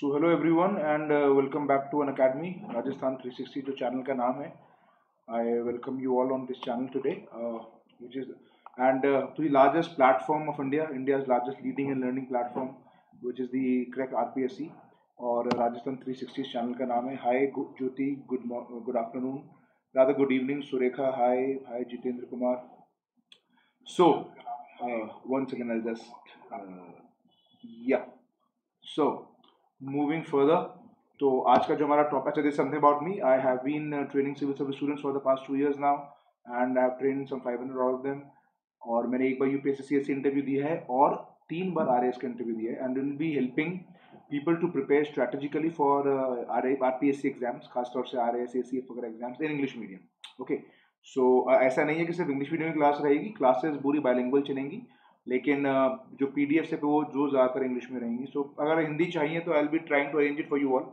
So hello everyone and welcome back to Unacademy Rajasthan 360 जो channel का नाम है। I welcome you all on this channel today and uh, to the largest platform of India, India's largest leading and learning platform, which is the correct RPSC और Rajasthan 360 channel का नाम है। Hi Jyoti good good afternoon Radha good evening Surekha hi hi Jitendra Kumar so one second I just yeah so moving further तो आज का जो हमारा topic है something about me I have been training civil service students for the past two years now and I have train some 500 of them और मैंने एक बार UPSC interview दिया है, और तीन बार आर एस का इंटरव्यू दिया है and will be helping people to prepare strategically for R R P S C exams खासतौर से R S A C F वगैरह exams in English medium okay so ऐसा नहीं है कि सिर्फ़ इंग्लिश मीडियम की क्लास रहेगी क्लासेस पूरी बायलिंगुअल चलेंगी लेकिन जो पी डी एफ़ से वो जो ज़्यादातर इंग्लिश में रहेंगी। सो so, अगर हिंदी चाहिए तो I be trying to arrange it for you all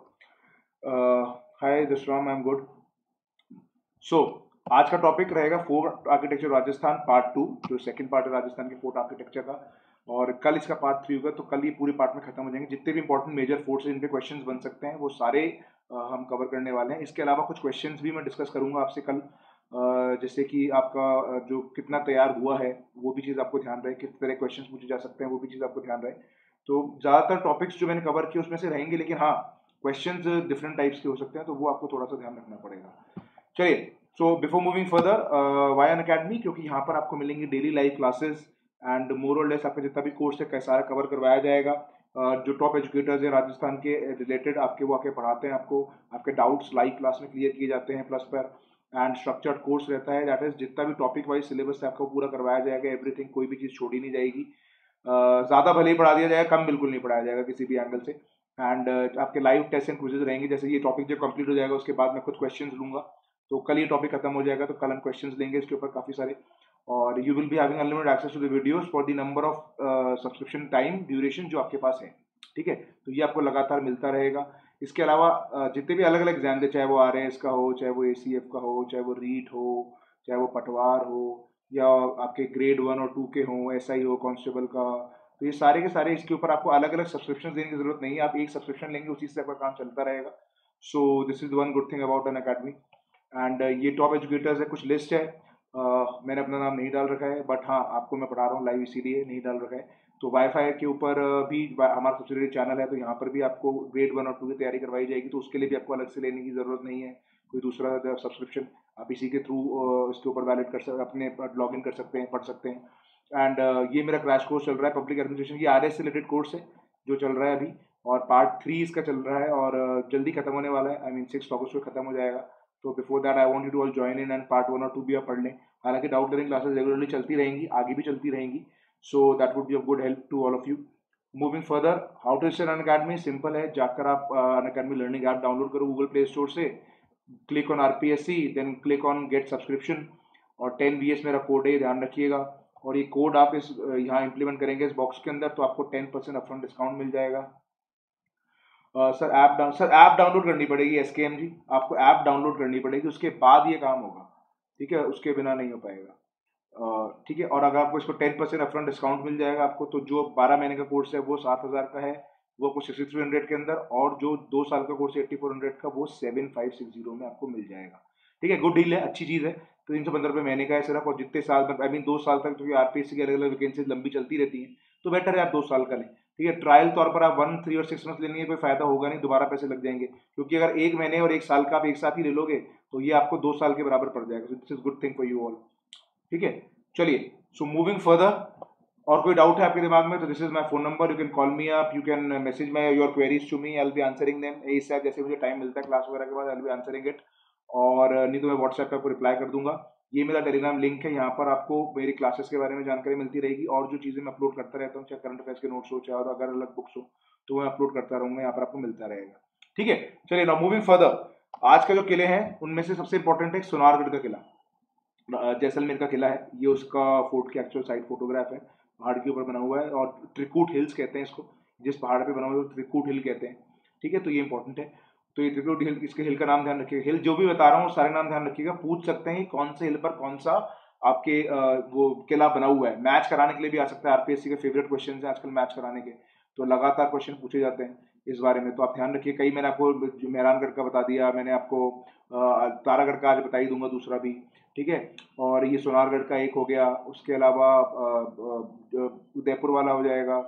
hi Jasram I am good so आज का टॉपिक रहेगा fort architecture Rajasthan part two जो सेकंड पार्ट है राजस्थान के फोर्ट आर्किटेक्चर का। और कल इसका पार्ट थ्री होगा तो कल ये पूरे पार्ट में खत्म हो जाएँगे। जितने भी इंपॉर्टेंट मेजर फोर्ट्स जिन पे क्वेश्चन बन सकते हैं वो सारे हम कवर करने वाले हैं। इसके अलावा कुछ क्वेश्चन भी मैं डिस्कस करूँगा आपसे कल। जैसे कि आपका जो कितना तैयार हुआ है वो भी चीज़ आपको ध्यान रहे किस तरह क्वेश्चन पूछे जा सकते हैं वो भी चीज़ आपको ध्यान रहे। तो ज़्यादातर टॉपिक्स जो मैंने कवर किए उसमें से रहेंगे लेकिन हाँ क्वेश्चन डिफरेंट टाइप्स के हो सकते हैं तो वो आपको थोड़ा सा ध्यान रखना पड़ेगा। चलिए so before moving further why Unacademy क्योंकि यहाँ पर आपको मिलेंगी daily live classes and more और लेस आपका जितना भी कोर्स है सारा कवर करवाया जाएगा। uh, जो टॉप एजुकेटर्स हैं राजस्थान के रिलेटेड आपके वो आके पढ़ाते हैं आपको आपके डाउट्स लाइव क्लास में क्लियर किए जाते हैं प्लस पर। एंड स्ट्रक्चर्ड कोर्स रहता है। दैट इज़ जितना भी टॉपिक वाइज सिलेबस है आपको पूरा करवाया जाएगा एवरीथिंग कोई भी चीज़ छोड़ी नहीं जाएगी। ज़्यादा भले ही पढ़ा दिया जाएगा, कम बिल्कुल नहीं पढ़ाया जाएगा किसी भी एंगल से। एंड आपके लाइव टेस्ट एंड क्विजेज रहेंगे। जैसे ये टॉपिक जब कंप्लीट हो जाएगा, उसके बाद मैं खुद क्वेश्चन लूँगा। तो कल ये टॉपिक खत्म हो जाएगा तो कल हम क्वेश्चन लेंगे इसके ऊपर काफ़ी सारे। और you will be having unlimited access to the videos for the number of subscription time duration जो आपके पास है। ठीक है? तो ये आपको लगातार मिलता रहेगा। इसके अलावा जितने भी अलग अलग एग्ज़ाम थे चाहे वो आर का हो चाहे वो एसीएफ का हो चाहे वो रीट हो चाहे वो पटवार हो या आपके ग्रेड वन और टू के हों एस हो कांस्टेबल का तो ये सारे के सारे इसके ऊपर आपको अलग अलग सब्सक्रिप्शन देने की ज़रूरत नहीं है। आप एक सब्सक्रिप्शन लेंगे उसी से आपका काम चलता रहेगा। So this is one good thing about Unacademy and ये टॉप एजुकेटर्स है कुछ लिस्ट है। uh, मैंने अपना नाम नहीं डाल रखा है बट हाँ आपको मैं पढ़ा रहा हूँ लाइव इसीलिए नहीं डाल रखा है। तो वाईफाई के ऊपर भी हमारा सब्सिडरी चैनल है तो यहाँ पर भी आपको ग्रेड वन और टू की तैयारी करवाई जाएगी तो उसके लिए भी आपको अलग से लेने की ज़रूरत नहीं है। कोई दूसरा सब्सक्रिप्शन आप इसी के थ्रू इसके ऊपर वैलिड कर सकते अपने लॉग इन कर सकते हैं, पढ़ सकते हैं। एंड ये मेरा क्रैश कोर्स चल रहा है पब्लिक एडमिनिस्ट्रेशन ये आर से रिलेटेड कोर्स है, जो चल रहा है अभी, और पार्ट थ्री इसका चल रहा है, और जल्दी खत्म होने वाला है आई मीन सिक्स अगस्त को खत्म हो जाएगा। तो before that I want you to all join in and part one और टू भी आप पढ़ लें। हालाँकि डाउट क्लियरिंग क्लासेस रेगुलरली चलती रहेंगी, आगे भी चलती रहेंगी so that would be of good help to all of you moving further how to start Unacademy simple है, जाकर आप Unacademy learning app download करो गूगल प्ले स्टोर से। Click on R P S C then click on get subscription और ten B S मेरा code है ध्यान रखिएगा। और ये कोड आप इस यहाँ इम्प्लीमेंट करेंगे इस बॉक्स के अंदर तो आपको टेन परसेंट अपफ्रंट डिस्काउंट मिल जाएगा। Sir app down sir app download करनी पड़ेगी एस के एम जी आपको ऐप डाउनलोड करनी पड़ेगी, उसके बाद ये काम होगा। ठीक है, उसके बिना नहीं हो पाएगा। ठीक है, और अगर आपको इसको टेन परसेंट अपफ्रंट डिस्काउंट मिल जाएगा आपको तो जो बारह महीने का कोर्स है, वो सात हज़ार का है, वो आपको सिक्सटी थ्री हंड्रेड के अंदर, और जो दो साल का कोर्स है एट्टी फोर हंड्रेड का, वो सेवन फाइव सिक्स ज़ीरो में आपको मिल जाएगा। ठीक है गुड डील है, अच्छी चीज़ है तो तीन सौ पंद्रह रुपये महीने का है सिर्फ़, और जितने साल तक आई मीन दो साल तक, क्योंकि आर पी एस की अलग अलग वैकेंसीज लंबी चलती रहती हैं तो बेटर है आप दो साल का लें। ठीक है ट्रायल तौर पर आप वन थ्री और सिक्स मंथ लेने कोई फ़ायदा होगा नहीं, दोबारा पैसे लग जाएँगे, क्योंकि अगर एक महीने और एक साल का आप एक साथ ही ले लोगे तो ये आपको दो साल के बराबर पड़ जाएगा। This is good thing for you all ठीक है? चलिए सो मूविंग फर्दर और कोई डाउट है आपके दिमाग में तो this is my phone number you can call me up you can message my your queries to me I be answering them इससे जैसे मुझे टाइम मिलता है क्लास वगैरह के बाद आई बी आंसरिंग इट और नहीं तो मैं व्हाट्सएप पे आपको रिप्लाई कर दूँगा। ये मेरा टेलीग्राम लिंक है, यहाँ पर आपको मेरी क्लासेस के बारे में जानकारी मिलती रहेगी, और जो चीज़ें मैं अपलोड करता रहता हूँ, चाहे करंट अफेयर्स के नोट्स हो, चाहे और अगर अलग बुक्स हो तो मैं अपलोड करता रहूँगा, यहाँ पर आपको मिलता रहेगा। ठीक है? चलिए ना मूविंग फर्दर आज का जो किले हैं, उनमें से सबसे इंपॉर्टेंट है सोनारगढ़ का किला। जैसलमेर का किला है। ये उसका फोर्ट की एक्चुअल साइड फोटोग्राफ है। पहाड़ के ऊपर बना हुआ है और त्रिकूट हिल्स कहते हैं इसको। जिस पहाड़ पे बना हुआ है त्रिकूट हिल कहते हैं। ठीक है? तो ये इंपॉर्टेंट है। तो ये त्रिकुट हिल इसके हिल का नाम ध्यान रखिएगा। हिल जो भी बता रहा हूँ, सारे नाम ध्यान रखिएगा। पूछ सकते हैं कौन से हिल पर कौन सा आपके वो किला बना हुआ है। मैच कराने के लिए भी आ सकता है। आरपीएससी के फेवरेट क्वेश्चन है आजकल मैच कराने के। तो लगातार क्वेश्चन पूछे जाते हैं इस बारे में। तो आप ध्यान रखिए, कई मैंने आपको मेहरानगढ़ का बता दिया, मैंने आपको तारागढ़ का आज बता ही दूँगा दूसरा भी। ठीक है? और ये सोनारगढ़ का एक हो गया। उसके अलावा उदयपुर वाला हो जाएगा,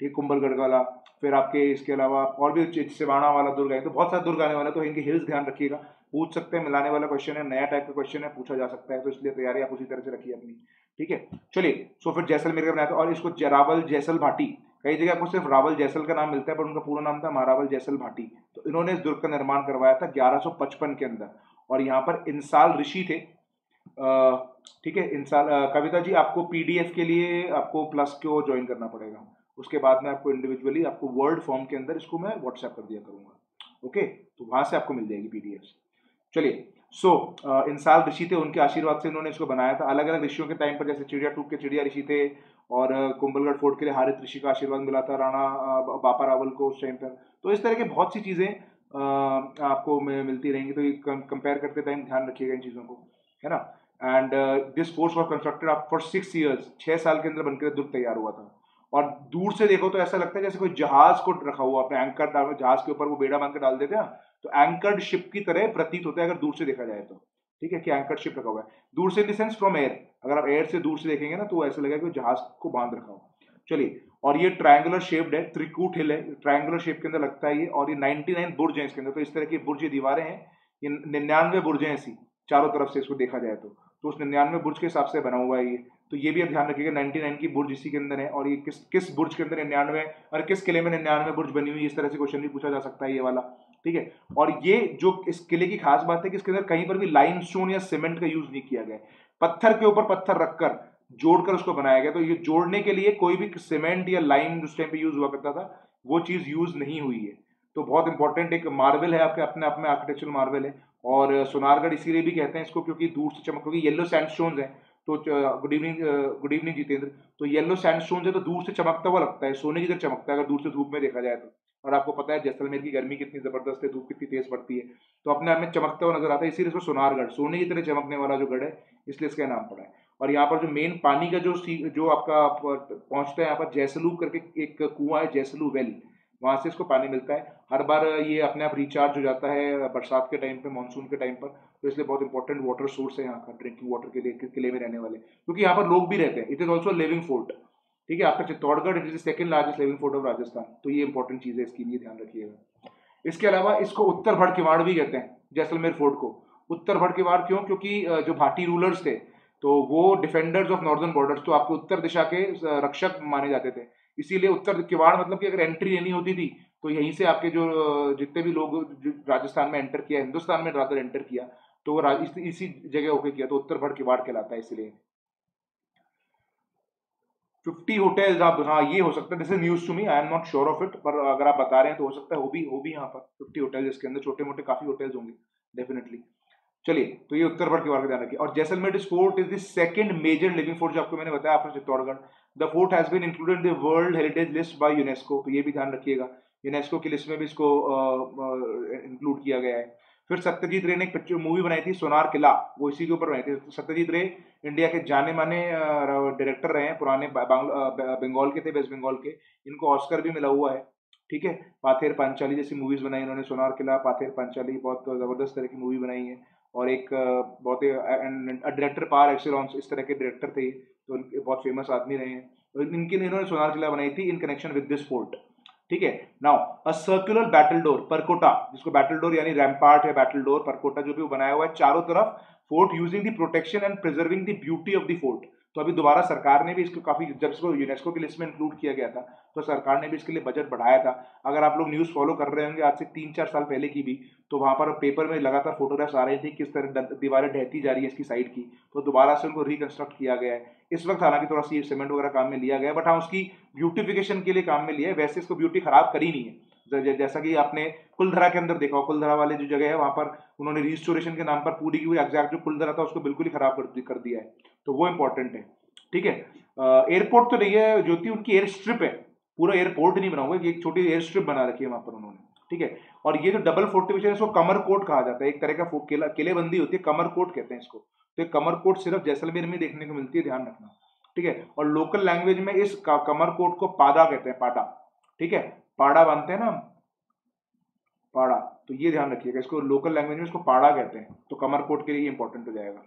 ठीक, कुंभलगढ़ वाला। फिर आपके इसके अलावा और भी सिवाना वाला दुर्ग है। तो बहुत सारे दुर्ग आने वाले तो इनके हिल्स ध्यान रखिएगा। पूछ सकते हैं, मिलाने वाला क्वेश्चन है, नया टाइप का क्वेश्चन है, पूछा जा सकता है। तो इसलिए तैयारी आप उसी तरह से रखिए अपनी, ठीक है? चलिए सो फिर जैसलमेर का बनाया था और इसको जरावल जैसल भाटी, कई जगह आपको सिर्फ़ रावल जैसल का नाम मिलता है, पर उनका पूरा नाम था महारावल जैसल भाटी। तो इन्होंने इस दुर्ग का निर्माण करवाया था 1155 के अंदर। और यहाँ पर इंसाल ऋषि थे ठीक है इंसाल कविता जी, आपको पीडीएफ के लिए आपको प्लस को ज्वाइन करना पड़ेगा। उसके बाद में आपको इंडिविजुअली आपको वर्ड फॉर्म के अंदर इसको मैं व्हाट्सएप कर दिया करूँगा। ओके तो वहाँ से आपको मिल जाएगी पीडीएफ चलिए सो इंसाल ऋषि थे, उनके आशीर्वाद से इन्होंने इसको बनाया था। अलग अलग ऋषियों के टाइम पर, जैसे चिड़िया टूक के चिड़िया ऋषि थे और कुंभलगढ़ फोर्ट के लिए हारित ऋषि का आशीर्वाद मिला था, राणा बापा रावल को उस टाइम पर। तो इस तरह की बहुत सी चीज़ें आपको मिलती रहेंगी। तो कंपेयर करते टाइम ध्यान रखिएगा इन चीज़ों को, है ना? And this force was constructed for six years छः साल के अंदर बनकर दुर्ग तैयार हुआ था और दूर से देखो तो ऐसा लगता है जैसे कोई जहाज़ को रखा हुआ अपने एंकर डाल जहाज़ के ऊपर वो बेड़ा बाँध कर डाल देते हैं तो एंकर्ड शिप की तरह प्रतीत होता है अगर दूर से देखा जाए तो ठीक है कि एंकर्ड शिप रखा हुआ है दूर से इन देंस फ्रॉम एयर अगर आप एयर से दूर से देखेंगे ना तो ऐसा लगेगा कि जहाज़ को बाँध रखा हो चलिए और ये ट्रायंगुलर शेप्ड है त्रिकूट हिल है ट्रायंगुलर शेप के अंदर लगता है ये और ये 99 बुर्ज है इसके अंदर तो इस तरह की बुर्ज दीवारें हैं ये निन्यानवे बुर्ज ऐसी चारों तरफ़ से इसको देखा जाए तो। तो उस निन्यानवे बुर्ज के हिसाब से बना हुआ है ये। तो ये भी आप ध्यान रखिएगा 99 की बुर्ज इसी के अंदर है और ये किस किस बुर्ज के अंदर निन्यानवे, और किस किले में निन्यानवे बुर्ज बनी हुई इस तरह से क्वेश्चन भी पूछा जा सकता है ये वाला। ठीक है? और ये जो इस किले की खास बात है कि इसके अंदर कहीं पर भी स्टोन या सीमेंट का यूज़ नहीं किया गया पत्थर के ऊपर पत्थर रखकर, जोड़कर उसको बनाया गया। तो ये जोड़ने के लिए कोई भी सीमेंट या लाइन उस टाइम पे यूज़ हुआ करता था, वो चीज़ यूज़ नहीं हुई है। तो बहुत इंपॉर्टेंट एक मार्बल है आपके, अपने आप में आर्किटेक्चरल मार्बल है। और सोनारगढ़ इसीलिए भी कहते हैं इसको क्योंकि दूर से चमक, क्योंकि येलो सैंडस्टोन्स है। तो good evening good evening Jitendra. तो येलो सैंड स्टोन है तो दूर से चमकता हुआ लगता है, सोने की तरह चमकता है, अगर दूर से धूप में देखा जाए तो। और आपको पता है जैसलमेर की गर्मी कितनी ज़बरदस्त है, धूप कितनी तेज पड़ती है। तो अपने आप में चमकता हुआ नज़र आता है, इसीलिए इसको सोनारगढ़, सोने की तरह चमकने वाला जो गढ़ है, इसलिए इसका नाम पड़ा है। और यहाँ पर जो मेन पानी का जो जो आपका पहुँचता है यहाँ पर जैसलू करके एक कुआँ है जैसलू वेल वहाँ से इसको पानी मिलता है। हर बार ये अपने आप रिचार्ज हो जाता है बरसात के टाइम पे मानसून के टाइम पर। तो इसलिए बहुत इंपॉर्टेंट वाटर सोर्स है यहाँ का ड्रिंकिंग वाटर के लिए किले में रहने वाले। क्योंकि यहाँ पर लोग भी रहते हैं। It is also living fort ठीक है? आपका Chittorgarh it is second largest living fort of Rajasthan तो ये इंपॉर्टेंट चीज़ है, इसके लिए ध्यान रखिएगा। इसके अलावा इसको उत्तर भड़ किवाड़ भी कहते हैं, जैसलमेर फोर्ट को। उत्तर भड़ किवाड़ क्यों? क्योंकि जो भाटी रूलर्स थे तो वो डिफेंडर्स ऑफ़ नॉर्दर्न बॉर्डर्स तो आपको उत्तर दिशा के रक्षक माने जाते थे। इसीलिए उत्तर किवाड़ मतलब कि अगर एंट्री लेनी होती थी तो यहीं से आपके जो जितने भी लोग राजस्थान में एंटर किया हिंदुस्तान में रादर एंटर किया तो वो इस, इसी जगह होकर किया तो उत्तर भर किवाड़ कहलाता है इसलिए। फिफ्टी होटल्स आप हाँ ये हो सकता है this is news to me I am not sure of it पर अगर आप बता रहे हैं तो हो सकता है वो भी हो भी यहाँ पर फिफ्टी होटल इसके अंदर छोटे मोटे काफ़ी होटल्स होंगे डेफिनेटली चलिए तो ये उत्तर भर के बारे में ध्यान रखिए और Jaisalmer fort is the second major living fort जो आपको मैंने बताया after Chittorgarh. The fort has been included the world heritage list by UNESCO तो ये भी ध्यान रखिएगा। यूनेस्को की लिस्ट में भी इसको इंक्लूड किया गया है। फिर सत्यजीत रे ने एक पिक्चर मूवी बनाई थी, सोनार किला, वो इसी के ऊपर बनाई थी। सत्यजीत रे इंडिया के जाने माने डायरेक्टर रहे हैं, पुराने बंगाल के थे, वेस्ट बंगाल के। इनको ऑस्कर भी मिला हुआ है, ठीक है? पाथेर पांचाली जैसी मूवीज़ बनाई इन्होंने, सोनार किला, पाथेर पांचाली, बहुत ज़बरदस्त तरह की मूवी बनाई है। और एक बहुत ही डायरेक्टर पार एक्सीलॉन्स इस तरह के डायरेक्टर थे तो बहुत फ़ेमस आदमी रहे हैं। तो इनके इन्होंने सोनार किला बनाई थी in connection with this fort ठीक है? Now a circular battle door परकोटा जिसको बैटल डोर यानी रैम्पार्ट है बैटल डोर परकोटा जो भी वो बनाया हुआ है, चारों तरफ़ fort using the protection and preserving the beauty of the fort तो अभी दोबारा सरकार ने भी इसको काफ़ी जब इसको यूनेस्को की लिस्ट में इंक्लूड किया गया था तो सरकार ने भी इसके लिए बजट बढ़ाया था। अगर आप लोग न्यूज़ फॉलो कर रहे होंगे, आज से तीन चार साल पहले की भी तो वहाँ पर पेपर में लगातार फोटोग्राफ्स आ रही थी किस तरह दीवारें ढहती जा रही है इसकी साइड की तो दोबारा से उनको रिकंस्ट्रक्ट किया गया है। इस वक्त हालाँकि थोड़ा सी सीमेंट वगैरह काम में लिया गया बट हाँ उसकी ब्यूटिफिकेशन के लिए काम में लिया है। वैसे इसको ब्यूटी खराब करी नहीं है। जैसा कि आपने कुलधरा के अंदर देखा, कुलधरा वाले जो जगह है, वहाँ पर उन्होंने रिस्टोरेशन के नाम पर पूरी की हुई एग्जैक्ट जो कुलधरा था, उसको बिल्कुल ही खराब कर दिया है। तो वो इंपॉर्टेंट है, ठीक है? एयरपोर्ट तो नहीं है, ज्योति, उनकी एयर स्ट्रिप है। पूरा एयरपोर्ट नहीं बना हुआ एक छोटी एयर स्ट्रिप बना रखी है वहाँ पर उन्होंने, ठीक है? और ये जो डबल फोर्टिफिकेशन है, इसको कमर कोट कहा जाता है। एक तरह का किला, किलेबंदी होती है, कमर कोट कहते हैं इसको। तो कमर कोट सिर्फ़ जैसलमेर में देखने को मिलती है, ध्यान रखना, ठीक है? और लोकल लैंग्वेज में इस कमर कोट को पादा कहते हैं पाडा ठीक है? पाड़ा बांधते हैं ना पाड़ा तो ये ध्यान रखिएगा, इसको लोकल लैंग्वेज में इसको पाड़ा कहते हैं तो कमरकोट के लिए इंपॉर्टेंट हो जाएगा।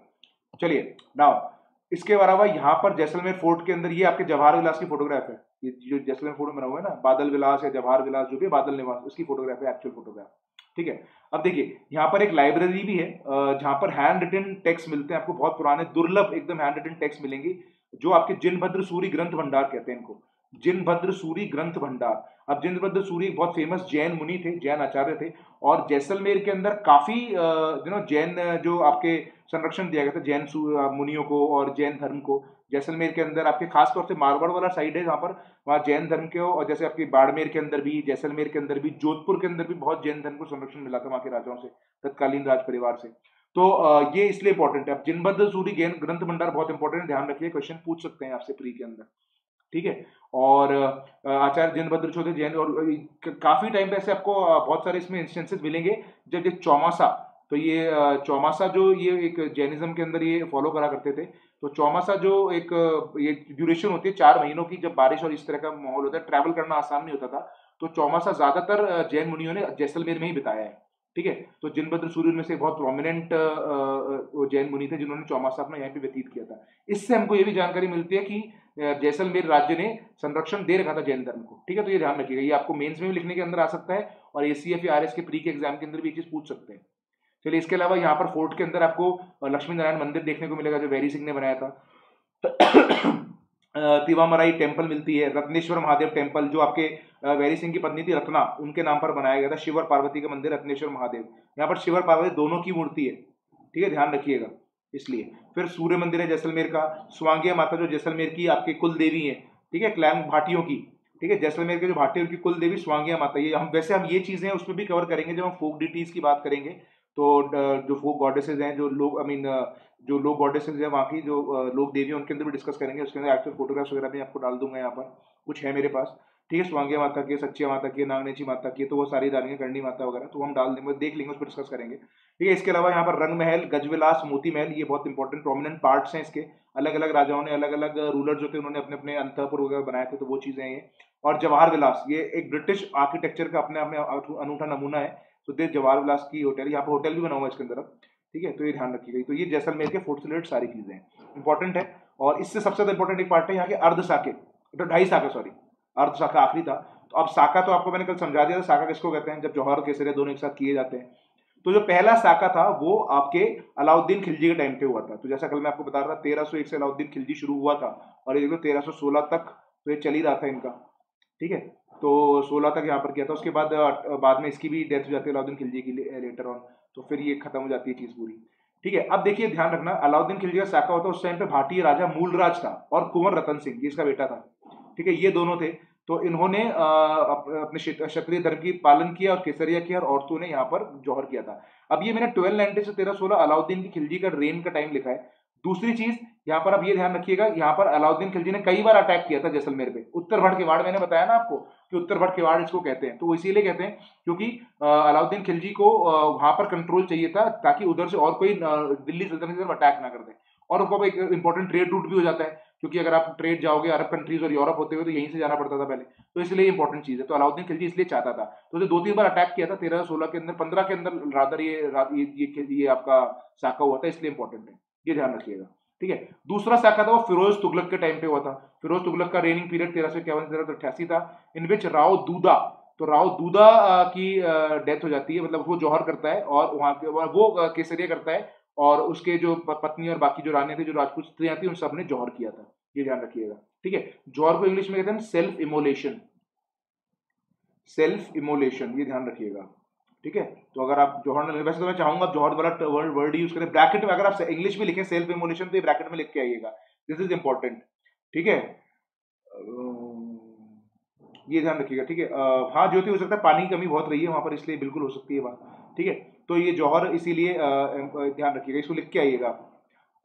चलिए नाउ इसके अलावा यहाँ पर जैसलमेर फोर्ट के अंदर ये आपके जवाहर विलास की फोटोग्राफ है। ये जो जैसलमेर फ़ोटो बना हुआ है ना, बादल विलास या जवाहर विलास जो भी बादल निवास, उसकी फोटोग्राफ है एक्चुअल फोटोग्राफ ठीक है? अब देखिए, यहाँ पर एक लाइब्रेरी भी है जहाँ पर हैंड रिटन टेक्स्ट मिलते हैं, आपको बहुत पुराने, दुर्लभ एकदम हैंड रिटन टेक्स्ट मिलेंगे, जो आपके जिनभद्र सूरी ग्रंथ भंडार कहते हैं इनको। जिनभद्र सूरी ग्रंथ भंडार। अब जिनभद्र सूरी एक बहुत फ़ेमस जैन मुनि थे, जैन आचार्य थे, और जैसलमेर के अंदर काफ़ी यू नो जैन जो आपके संरक्षण दिया गया था, जैन मुनियों को और जैन धर्म को, जैसलमेर के अंदर आपके खास तौर से मारवाड़ वाला साइड है जहाँ पर वहाँ जैन धर्म के और जैसे आपके बाड़मेर के अंदर भी, जैसलमेर के अंदर भी, जोधपुर के अंदर भी बहुत जैन धर्म को संरक्षण मिला था वहाँ के राजाओं से, तत्कालीन राज परिवार से। तो ये इसलिए इंपॉर्टेंट है। अब जिनबद्ध सूरी ग्रंथ भंडार बहुत इंपॉर्टेंट है, ध्यान रखिए क्वेश्चन पूछ सकते हैं आपसे प्री के अंदर। ठीक है? और आचार्य जैन भद्र चौधरी जैन और काफ़ी टाइम पे ऐसे आपको बहुत सारे इसमें इंस्टेंसेस मिलेंगे। जब ये चौमासा तो ये चौमासा जो ये एक जैनिज्म के अंदर ये फॉलो करा करते थे तो चौमासा जो एक ये ड्यूरेशन होती है चार महीनों की, जब बारिश और इस तरह का माहौल होता है ट्रैवल करना आसान नहीं होता था तो चौमासा ज़्यादातर जैन मुनियों ने जैसलमेर में ही बिताया है। ठीक है? तो जिनभद्र सूर्य में से बहुत प्रोमिनेंट जैन मुनि थे जिन्होंने चौमासा अपना यहाँ पे व्यतीत किया था। इससे हमको ये भी जानकारी मिलती है कि जैसलमेर राज्य ने संरक्षण दे रखा था जैन धर्म को। ठीक है? तो ये ध्यान रखिएगा। ये आपको मेन्स में भी लिखने के अंदर आ सकता है और A C F R S के प्री के एग्ज़ाम के अंदर भी ये चीज़ पूछ सकते हैं। चलिए, इसके अलावा यहाँ पर फोर्ट के अंदर आपको लक्ष्मी नारायण मंदिर देखने को मिलेगा जो वेरी सिंह ने बनाया था। तिवामराई टेंपल मिलती है, रत्नेश्वर महादेव टेंपल जो आपके वैरी सिंह की पत्नी थी, रत्ना, उनके नाम पर बनाया गया था, शिवर पार्वती का मंदिर, रत्नेश्वर महादेव। यहाँ पर शिवर पार्वती दोनों की मूर्ति है, ठीक है, ध्यान रखिएगा, इसलिए। फिर सूर्य मंदिर है जैसलमेर का स्वांगिया माता जो जैसलमेर की आपकी कुल देवी है, ठीक है, क्लैम भाटियों की, ठीक है, जैसलमेर के जो भाटी उनकी कुल देवी स्वांगिया माता, ये हम, वैसे हम ये चीज़ें उसमें भी कवर करेंगे, जब हम फोक डिटीज की बात करेंगे तो जो फोक गॉडेसेज हैं, जो लोग आई मीन जो लोग गॉडेसेज हैं वहाँ की जो लोग देवी उनके अंदर भी डिस्कस करेंगे। उसके अंदर एक्चुअल फोटोग्राफ्स वगैरह भी आपको डाल दूँगा यहाँ पर। कुछ है मेरे पास। ठीक है, स्वांगिया माता की सच्चिया माता की नागनेची माता की तो वो सारी डालेंगे करनी माता वगैरह तो हम डाल देंगे, देख लेंगे, उस पर डिस्कस करेंगे। ठीक है, इसके अलावा यहाँ पर रंग महल गजविलास मोती महल ये बहुत इंपॉर्टेंट प्रोमिनेंट पार्ट्स हैं इसके। अलग अलग राजाओं ने अलग अलग रूलर जो थे, उन्होंने अपने अपने अंतपुर वगैरह बनाए थे तो वो चीज़ें हैं और जवाहर विलास, ये एक ब्रिटिश आर्किटेक्चर का अपने अपने अनूठा नमूना है। तो देश जवाहर विलास की होटल, यहाँ पर होटल भी बना हुआ है इसके अंदर ठीक है? तो ये ध्यान रखिएगा तो ये जैसलमेर के फोर्ट से रिलेटेड सारी चीज़ें हैं। इंपॉर्टेंट है। और इससे सबसे ज़्यादा इंपॉर्टेंट एक पार्ट है यहाँ के अर्ध साके तो ढाई साके सॉरी अर्ध साका आखिरी था। तो अब साका तो आपको मैंने कल समझा दिया था। साका किसको कहते हैं? जब जौहर केसरिया दोनों एक साथ किए जाते हैं। तो जो पहला साका था, वो आपके अलाउद्दीन खिलजी के टाइम पे हुआ था। तो जैसा कल मैं आपको बता रहा था, तेरह सौ एक से अलाउद्दीन खिलजी शुरू हुआ था। और ये देखो, तेरह सौ तक तो ये चल ही रहा था इनका। ठीक है? तो सोलह तक यहाँ पर किया था। उसके बाद बाद में इसकी भी डेथ हो जाती है अलाउद्दीन खिलजी की लेटर ऑन तो फिर ये खत्म हो जाती है चीज़ पूरी। ठीक है, अब देखिए ध्यान रखना, अलाउद्दीन खिलजी का साका होता है उस टाइम पे भारतीय राजा मूलराज था और कुंवर रतन सिंह, ये इसका बेटा था। ठीक है, ये दोनों थे। तो इन्होंने अपने क्षत्रिय धर्म की पालन किया और केसरिया किया और औरतों ने यहाँ पर जौहर किया था। अब ये मैंने ट्वेल्व नाइनटी से तेरह सोलह अलाउद्दीन की खिलजी का रेन का टाइम लिखा है। दूसरी चीज़ यहाँ पर आप ये ध्यान रखिएगा यहाँ पर अलाउद्दीन खिलजी ने कई बार अटैक किया था जैसलमेर पे। उत्तर भट के वाड़ मैंने बताया ना आपको कि उत्तर भट्ट के वाड़ इसको कहते हैं। तो वो इसीलिए कहते हैं क्योंकि अलाउद्दीन खिलजी को वहाँ पर कंट्रोल चाहिए था ताकि उधर से और कोई दिल्ली सल्तनत की तरफ़ अटैक ना कर दे। और उनको एक इंपॉर्टेंट ट्रेड रूट भी हो जाता है क्योंकि अगर आप ट्रेड जाओगे अरब कंट्रीज़ और यूरोप होते हुए तो यहीं से जाना पड़ता था पहले। तो इसलिए इंपॉर्टेंट चीज़ है। तो अलाउद्दीन खिलजी इसलिए चाहता था। तो दो तीन बार अटैक किया था तेरह सोलह के अंदर पंद्रह के अंदर रादर ये ये ये, ये आपका साका हुआ था इसलिए इंपॉर्टेंट है। ये ध्यान रखिएगा, ठीक है? दूसरा साका था वो फिरोज तुगलक के टाइम पे हुआ था। फिरोज तुगलक का रेनिंग पीरियड तेरह सौ इक्यावन तेरह सौ अठासी था। इन विच राव दूदा तो राव दूदा की डेथ हो जाती है मतलब वो जौहर करता है और वहाँ पे वो केसरिया करता है और उसके जो पत्नी और बाकी जो रानी थे, जो राजपूत स्त्रियाँ थी उन सबने जौहर किया था। ये ध्यान रखिएगा, ठीक है? जौहर को इंग्लिश में कहते हैं सेल्फ इमोलेशन सेल्फ इमोलेशन ये ध्यान रखिएगा। ठीक है? तो अगर आप जौहर वैसे तो मैं चाहूँगा जौहर वाला वर्ड वर्ड यूज़ करें। ब्रैकेट में अगर आप इंग्लिश में लिखें सेल्फ इमोलेशन तो ये ब्रैकेट में लिख के आइएगा। दिस इज़ इंपॉर्टेंट ठीक है? ये ध्यान रखिएगा, ठीक है? हाँ ज्योति, हो सकता है पानी की कमी बहुत रही है वहाँ पर, इसलिए बिल्कुल हो सकती है बात ठीक है? तो ये जौहर इसीलिए ध्यान रखिएगा, इसको लिख के आइएगा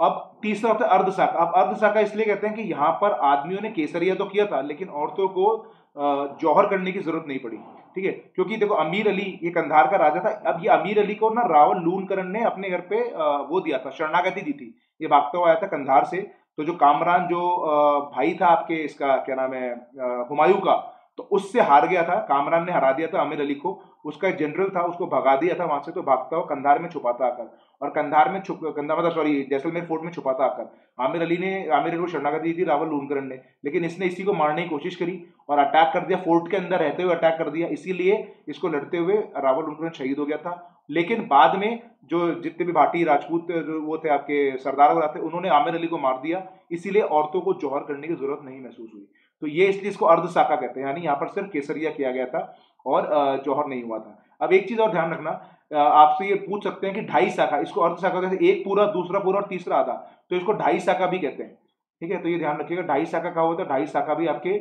अब तीसरा होता है अर्धशाखा। अब अर्धशाखा इसलिए कहते हैं कि यहाँ पर आदमियों ने केसरिया तो किया था, लेकिन औरतों को जौहर करने की ज़रूरत नहीं पड़ी, ठीक है? क्योंकि देखो, अमीर अली, ये कंधार का राजा था। अब ये अमीर अली को ना रावण लूनकरण ने अपने घर पे वो दिया था, शरणागति दी थी। ये भागता हुआ आया था कंधार से। तो जो कामरान, जो भाई था आपके, इसका, क्या नाम है हुमायूं का तो उससे हार गया था, कामरान ने हरा दिया था आमिर अली को, उसका एक जनरल था, उसको भगा दिया था, वहाँ से तो भागता हुआ कंधार में छुपा था आकर, और कंधार में छुप कंधार मतलब सॉरी जैसलमेर फोर्ट में छुपा था आकर, आमिर अली ने, आमिर अली को शरणागति दी थी रावल लूनकरण ने, लेकिन इसने इसी को मारने की कोशिश करी और अटैक कर दिया, फोर्ट के अंदर रहते हुए अटैक कर दिया, इसीलिए इसको लड़ते हुए रावल लूनकरण शहीद हो गया था। लेकिन बाद में जो जितने भी भाटी राजपूत जो वो थे आपके सरदार वगैरह थे, उन्होंने आमिर अली को मार दिया, इसीलिए औरतों को जौहर करने की ज़रूरत नहीं महसूस हुई। तो ये इसलिए इसको अर्ध साका कहते हैं, यानी यहाँ पर सिर्फ़ केसरिया किया गया था और जौहर नहीं हुआ था। अब एक चीज़ और ध्यान रखना आपसे ये पूछ सकते हैं कि ढाई शाखा, इसको अर्ध शाखा कहते एक पूरा, दूसरा पूरा और तीसरा आधा तो इसको ढाई शाखा भी कहते हैं। ठीक है? तो ये ध्यान रखिएगा, ढाई शाखा का हुआ था? ढाई शाखा भी आपके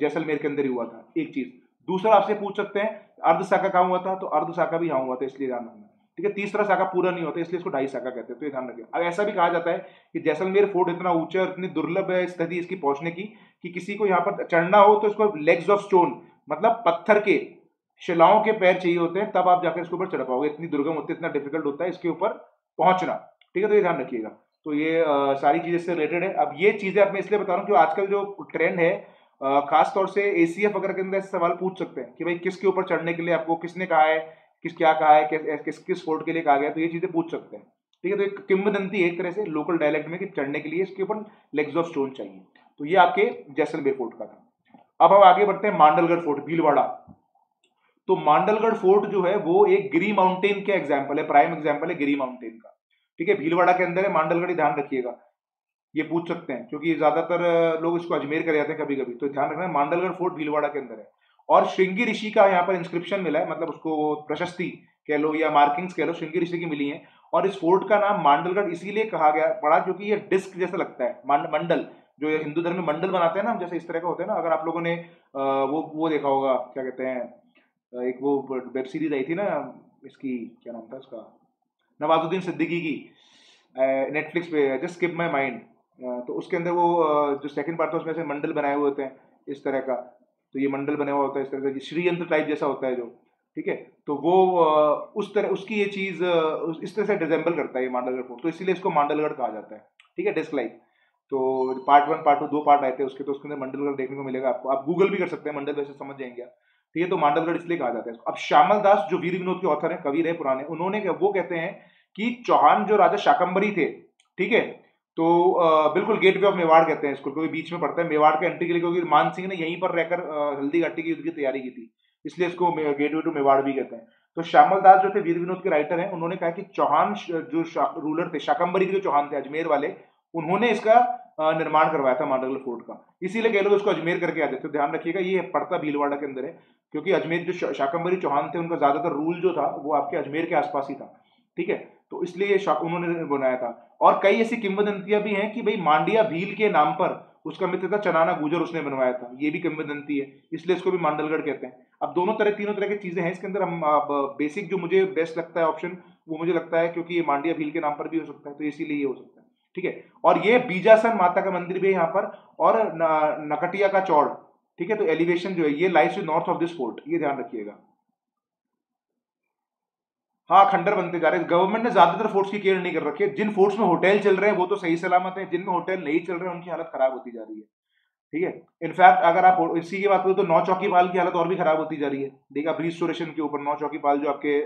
जैसलमेर के अंदर ही हुआ था, एक चीज़। दूसरा आपसे पूछ सकते हैं अर्ध शाखा हुआ था? तो अर्ध शाखा भी यहाँ हुआ था, इसलिए ध्यान रखना। ठीक है? तीसरा शाखा पूरा नहीं होता इसलिए इसको ढाई शाखा कहते हैं तो ये ध्यान रखिए अब ऐसा भी कहा जाता है कि जैसलमेर फोर्ट इतना ऊँचा इतनी दुर्लभ है स्थिति इसकी पहुँचने की कि किसी को यहाँ पर चढ़ना हो तो इसको लेग्स ऑफ़ स्टोन मतलब पत्थर के शिलाओं के पैर चाहिए होते हैं तब आप जाकर इसके ऊपर चढ़ पाओगे। इतनी दुर्गम होती है इतना डिफ़िकल्ट होता है इसके ऊपर पहुँचना। ठीक है तो ये ध्यान रखिएगा। तो ये आ, सारी चीज़ें इससे रिलेटेड है। अब ये चीज़ें आप मैं इसलिए बता रहा हूँ कि आजकल जो ट्रेंड है खास तौर से एफ़ वगैरह के अंदर सवाल पूछ सकते हैं कि भाई किसके ऊपर चढ़ने के लिए आपको किसने कहा है किस क्या कहा है किस किस किस फोर्ट के लिए कहा गया तो ये चीज़ें पूछ सकते हैं। ठीक है तो एक किम्बदंती एक तरह से लोकल डायलेक्ट में कि चढ़ने के लिए इसके ऊपर लेग्स ऑफ़ स्टोन चाहिए। तो ये आपके जैसलमेर फोर्ट का था। अब हम आगे बढ़ते हैं मांडलगढ़ फोर्ट, भीलवाड़ा। तो मांडलगढ़ फोर्ट जो है, वो एक गिरी माउंटेन का एग्ज़ाम्पल है प्राइम एग्ज़ाम्पल है गिरी माउंटेन का। ठीक है, भीलवाड़ा के अंदर है, मांडलगढ़ ध्यान रखिएगा। ये पूछ सकते हैं, क्योंकि ज़्यादातर लोग इसको अजमेर कर जाते हैं कभी कभी तो ध्यान रखना, मांडलगढ़ फोर्ट भीलवाड़ा के अंदर है। और श्रृंगी ऋषि का यहाँ पर इंस्क्रिप्शन मिला है मतलब उसको प्रशस्ति कह लो या मार्किंग्स कह लो, श्रृंगी ऋषि की मिली है। और इस फोर्ट का नाम मांडलगढ़ इसीलिए कहा गया, पड़ा क्योंकि ये डिस्क जैसा लगता है मंडल। जो हिंदू धर्म में मंडल बनाते हैं ना हम जैसे इस तरह का होता है ना, अगर आप लोगों ने वो वो देखा होगा, क्या कहते हैं एक वो वेब सीरीज़ आई थी ना, इसकी, क्या नाम था उसका, नवाजुद्दीन सिद्दीकी की नेटफ्लिक्स पे जस्ट स्किप माई माइंड तो उसके अंदर वो जो सेकंड पार्ट था, उसमें से मंडल बनाए हुए होते हैं, इस तरह का तो ये मंडल बना हुआ होता है इस तरह का श्रीयंत्र टाइप जैसा होता है जो, ठीक है तो वो उस तरह, उसकी ये चीज़ इस तरह से डिजेंबल करता है ये मांडलगढ़ फोर्ट तो इसीलिए इसको मांडलगढ़ कहा जाता है, ठीक है डिस्क लाइक तो पार्ट वन पार्ट टू दो पार्ट आए थे उसके तो उसके अंदर मंडलगढ़ देखने को मिलेगा आपको। आप गूगल भी कर सकते हैं मंडल वैसे समझ जाएँगे ठीक है तो मांडवगढ़ इसलिए कहा जाता है। अब श्यामल दास, जो वीर विनोद के ऑथर है, कवि रहे पुराने, उन्होंने वो कहते हैं कि चौहान जो राजा शाकंबरी थे, ठीक है तो बिल्कुल गेट वे ऑफ़ मेवाड़ कहते हैं इसको, क्योंकि बीच में पड़ता है। मेवाड़ के एंट्री के लिए, क्योंकि मान सिंह ने यहीं पर रहकर हल्दी घाटी की युद्ध की तैयारी की थी, इसलिए इसको गेट वे टू मेवाड़ भी कहते हैं। तो श्यामल दास जो थे, वीर विनोद के राइटर हैं, उन्होंने कहा कि चौहान जो रूलर थे शाकंबरी के जो चौहान थे, अजमेर वाले उन्होंने इसका निर्माण करवाया था मांडल फोर्ट का। इसीलिए कह लोग इसको अजमेर करके आ जाते तो ध्यान रखिएगा, ये पड़ता भीलवाड़ा के अंदर है, क्योंकि अजमेर जो शाकंबरी चौहान थे, उनका ज़्यादातर रूल जो था, वो आपके अजमेर के आसपास ही था। ठीक है? तो इसलिए उन्होंने बनाया था। और कई ऐसी किंवदंतियाँ भी हैं कि भाई मांडिया भील के नाम पर उसका मित्र था चनाना गुजर, उसने बनवाया था। ये भी किंवदंती है, इसलिए इसको भी मांडलगढ़ कहते हैं। अब दोनों तरह, तीनों तरह की चीज़ें हैं इसके अंदर। हम बेसिक जो मुझे बेस्ट लगता है ऑप्शन वो मुझे लगता है क्योंकि ये मांडिया भील के नाम पर भी हो सकता है तो इसीलिए ये हो सकता है। ठीक है? और ये बीजासन माता का मंदिर भी है यहाँ पर, और नकटिया का चौड़, ठीक है? तो एलिवेशन जो है, ये lies north of this fort ये ध्यान रखिएगा। हाँ खंडर बनते जा रहे हैं। गवर्नमेंट ने ज़्यादातर फोर्ट्स की केयर नहीं कर रखी है। जिन फोर्ट्स में होटल चल रहे हैं, वो तो सही सलामत है। जिनमें होटल नहीं चल रहे हैं, उनकी हालत खराब होती जा रही है। ठीक है? इनफैक्ट अगर आप इसी की बात करें तो नौ चौकी पाल की हालत और भी खराब होती जा रही है। देखा रिस्टोरेशन के ऊपर, नौ चौकी पाल जो आपके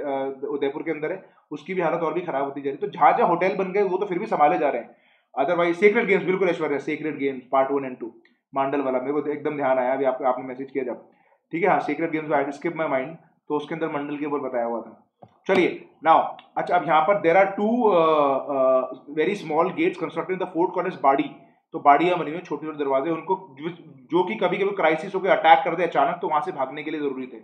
उदयपुर के अंदर है, उसकी भी हालत और भी खराब होती जा रही है। तो जहाँ जहाँ होटल बन गए, वो तो फिर भी संभाले जा रहे हैं। अदरवाइज़ सीक्रेट गेम्स बिल्कुल Aishwarya secret games part one and two Mandal वाला, मेरे को एकदम ध्यान आया, अभी आपको आपने मैसेज किया जब। ठीक है हाँ secret games skip my mind तो उसके अंदर मंडल के ऊपर बताया हुआ था। चलिए नाउ अच्छा अब यहाँ पर there are two very small gates constructed the fort college बाड़ी तो बाड़ियाँ बनी हुई, छोटे छोटे दरवाजे, उनको जो कि कभी कभी क्राइसिस होकर अटैक कर दे अचानक तो वहाँ से भागने के लिए ज़रूरी थे।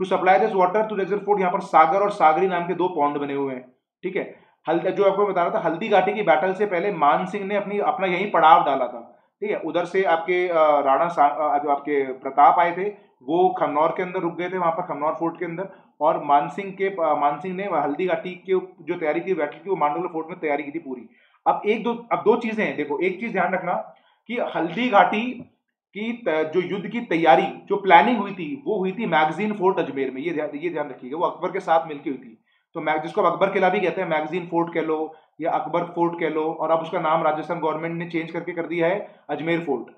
To supply this water to razor fort यहाँ पर सागर और सागरी नाम के दो पौंड बने हुए हैं, ठीक है? हल्दी जो आपको बता रहा था, हल्दी घाटी की बैटल से पहले मान सिंह ने अपनी अपना यही पड़ाव डाला था, ठीक है? उधर से आपके राणा जो आपके प्रताप आए थे, वो खन्नौर के अंदर रुक गए थे, वहाँ पर खन्नौर फोर्ट के अंदर, और मानसिंह के मानसिंह ने हल्दी घाटी की जो तैयारी थी बैटल की, वो मांडोला फोर्ट में तैयारी की थी पूरी। अब एक दो, अब दो चीज़ें हैं, देखो, एक चीज़ ध्यान रखना कि हल्दी घाटी की जो युद्ध की तैयारी, जो प्लानिंग हुई थी, वो हुई थी मैगजीन फोर्ट अजमेर में, ये ध्यान ये ध्यान रखिएगा, वो अकबर के साथ मिलकर हुई थी। तो जिसको अकबर किला भी कहते हैं मैगजीन फोर्ट कह लो, या अकबर फोर्ट कह लो, और अब उसका नाम राजस्थान गवर्नमेंट ने चेंज करके कर दिया है, अजमेर फोर्ट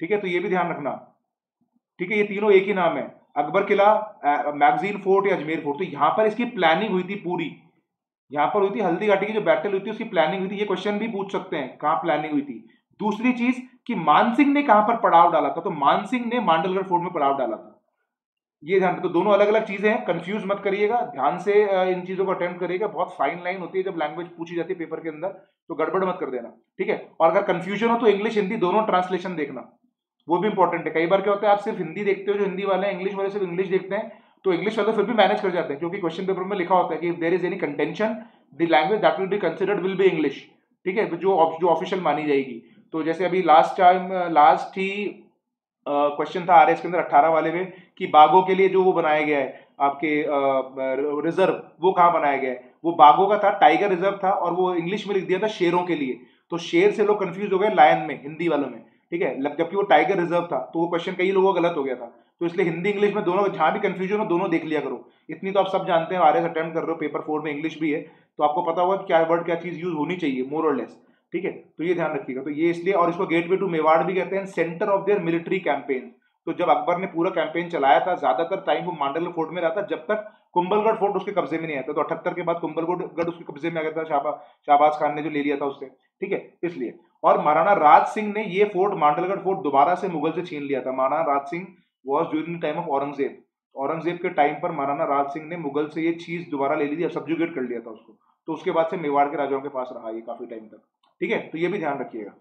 ठीक है तो ये भी ध्यान रखना। ठीक है, ये तीनों एक ही नाम है। अकबर किला मैगजीन फोर्ट या अजमेर फोर्ट तो यहाँ पर इसकी प्लानिंग हुई थी पूरी। यहाँ पर हुई थी हल्दी घाटी की जो बैटल हुई थी, उसकी प्लानिंग हुई थी, ये क्वेश्चन भी पूछ सकते हैं, कहाँ प्लानिंग हुई थी। दूसरी चीज़ कि मानसिंह ने कहाँ पर पड़ाव डाला था तो मानसिंह ने मांडलगढ़ फोर्ट में पड़ाव डाला था। ये ध्यान तो दोनों अलग अलग चीज़ें हैं कंफ्यूज मत करिएगा, ध्यान से इन चीज़ों को अटेम्प्ट करिएगा, बहुत फाइन लाइन होती है जब लैंग्वेज पूछी जाती है पेपर के अंदर तो गड़बड़ मत कर देना, ठीक है? और अगर कंफ्यूजन हो तो इंग्लिश हिंदी दोनों ट्रांसलेशन देखना, वो भी इंपॉर्टेंट है। कई बार क्या होता है, आप सिर्फ़ हिंदी देखते हो, जो हिंदी वाले इंग्लिश वाले सिर्फ़ इंग्लिश देखते हैं तो इंग्लिश वाले फिर भी मैनेज कर जाते हैं, क्योंकि क्वेश्चन पेपर में लिखा होता है कि there is any contention the language that will be considered will be English ठीक है? जो जो ऑफिशियल मानी जाएगी। तो जैसे अभी लास्ट टाइम लास्ट ही क्वेश्चन था आर एस के अंदर अट्ठारह वाले में, कि बाघों के लिए जो वो बनाया गया है, आपके रिज़र्व वो कहाँ बनाया गया है? वो बाघों का था टाइगर रिज़र्व था, और वो इंग्लिश में लिख दिया था शेरों के लिए। तो शेर से लोग कंफ्यूज हो गए लायन में, हिंदी वालों में। ठीक है जबकि वो टाइगर रिज़र्व था तो वो क्वेश्चन कई लोगों का गलत हो गया था। तो इसलिए हिंदी, इंग्लिश में दोनों, जहाँ भी कंफ्यूजन हो, दोनों देख लिया करो। इतनी तो आप सब जानते हैं आर एस अटेम्प्ट कर रहे हो पेपर फोर में इंग्लिश भी है तो आपको पता होगा क्या वर्ड क्या चीज़ यूज़ होनी चाहिए मोर और लेस ठीक है? तो ये ध्यान रखिएगा। तो ये इसलिए, और इसको गेट टू मेवाड़ भी कहते हैं centre of their military campaign तो जब अकबर ने पूरा कैंपेन चलाया था, ज़्यादातर टाइम वो मांडल फोर्ट में रहा था, जब तक कुंभलगढ़ फोर्ट उसके कब्जे में नहीं आता तो अठहत्तर के बाद कुंभलगढ़ उसके कब्जे में आ गया था शाहबाज खान ने जो ले लिया था उससे, ठीक है? इसलिए और महाराणा राज सिंह ने ये फोर्ट, मांडलगढ़ फोर्ट दोबारा से मुगल से छीन लिया था। Maharana Raj Singh was during time of Aurangzeb. Aurangzeb के टाइम पर महाराणा राज सिंह ने मुगल से ये चीज़ दोबारा ले ली थी सब्जुगेट कर लिया था उसको। तो उसके बाद से मेवाड़ के राजाओं के पास रहा ये काफ़ी टाइम तक। ठीक है? तो ये भी ध्यान रखिएगा।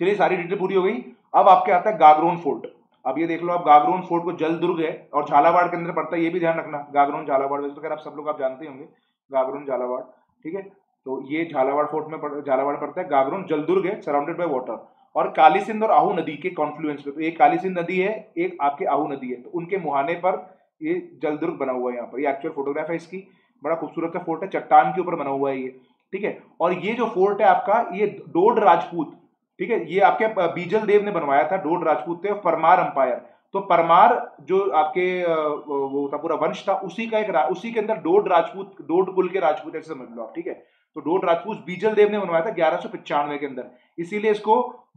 चलिए, सारी डिटेल पूरी हो गई। अब आपके आता है गागरोन फोर्ट। अब ये देख लो आप गागरोन फोर्ट को जल दुर्ग है और झालावाड़ के अंदर पड़ता है, ये भी ध्यान रखना। गागरोन झालावाड़, वैसे तो खैर आप सब लोग आप जानते होंगे, गागरोन झालावाड़। ठीक है? तो ये झालावाड़ फोर्ट में झालावाड़ पड़ता है, गागरोन, जलदुर्ग है सराउंडेड बाय वाटर और काली सिंध और आहू नदी के कॉन्फ्लुएंस पे तो एक काली सिंध नदी है, एक आपके आहू नदी है तो उनके मुहाने पर ये जलदुर्ग बना हुआ है यहाँ पर, ये एक्चुअल फोटोग्राफ है इसकी, बड़ा खूबसूरत सा फोर्ट है, चट्टान के ऊपर बना हुआ है ये, ठीक है? और ये जो फोर्ट है आपका, ये डोड राजपूत, ठीक है? ये आपके बीजल देव ने बनवाया था, डोड राजपूत थे परमार अंपायर तो परमार जो आपके वो था, पूरा वंश था, उसी का एक उसी के अंदर डोड राजपूत, डोड कुल के राजपूत, ऐसे समझ लो आप, ठीक है? तो डोड राजपूत बीजल देव ने बनवाया था ग्यारह सौ पिचानवे के अंदर। इसीलिए इसको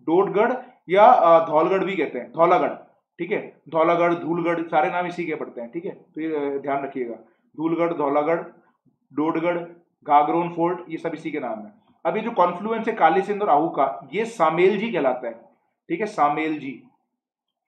डोडगढ़ या धौलगढ़ भी कहते हैं। धौलागढ़, ठीक है? धौलागढ़, धूलगढ़, सारे नाम इसी के पड़ते हैं, ठीक है? तो ये ध्यान रखिएगा। धूलगढ़, धौलागढ़ डोडगढ़ गागरोन फोर्ट, ये सब इसी के नाम है। अब ये जो कॉन्फ्लुएंस है काली सिंध और आहू का, ये सामेल जी कहलाता है, ठीक है? सामेल जी।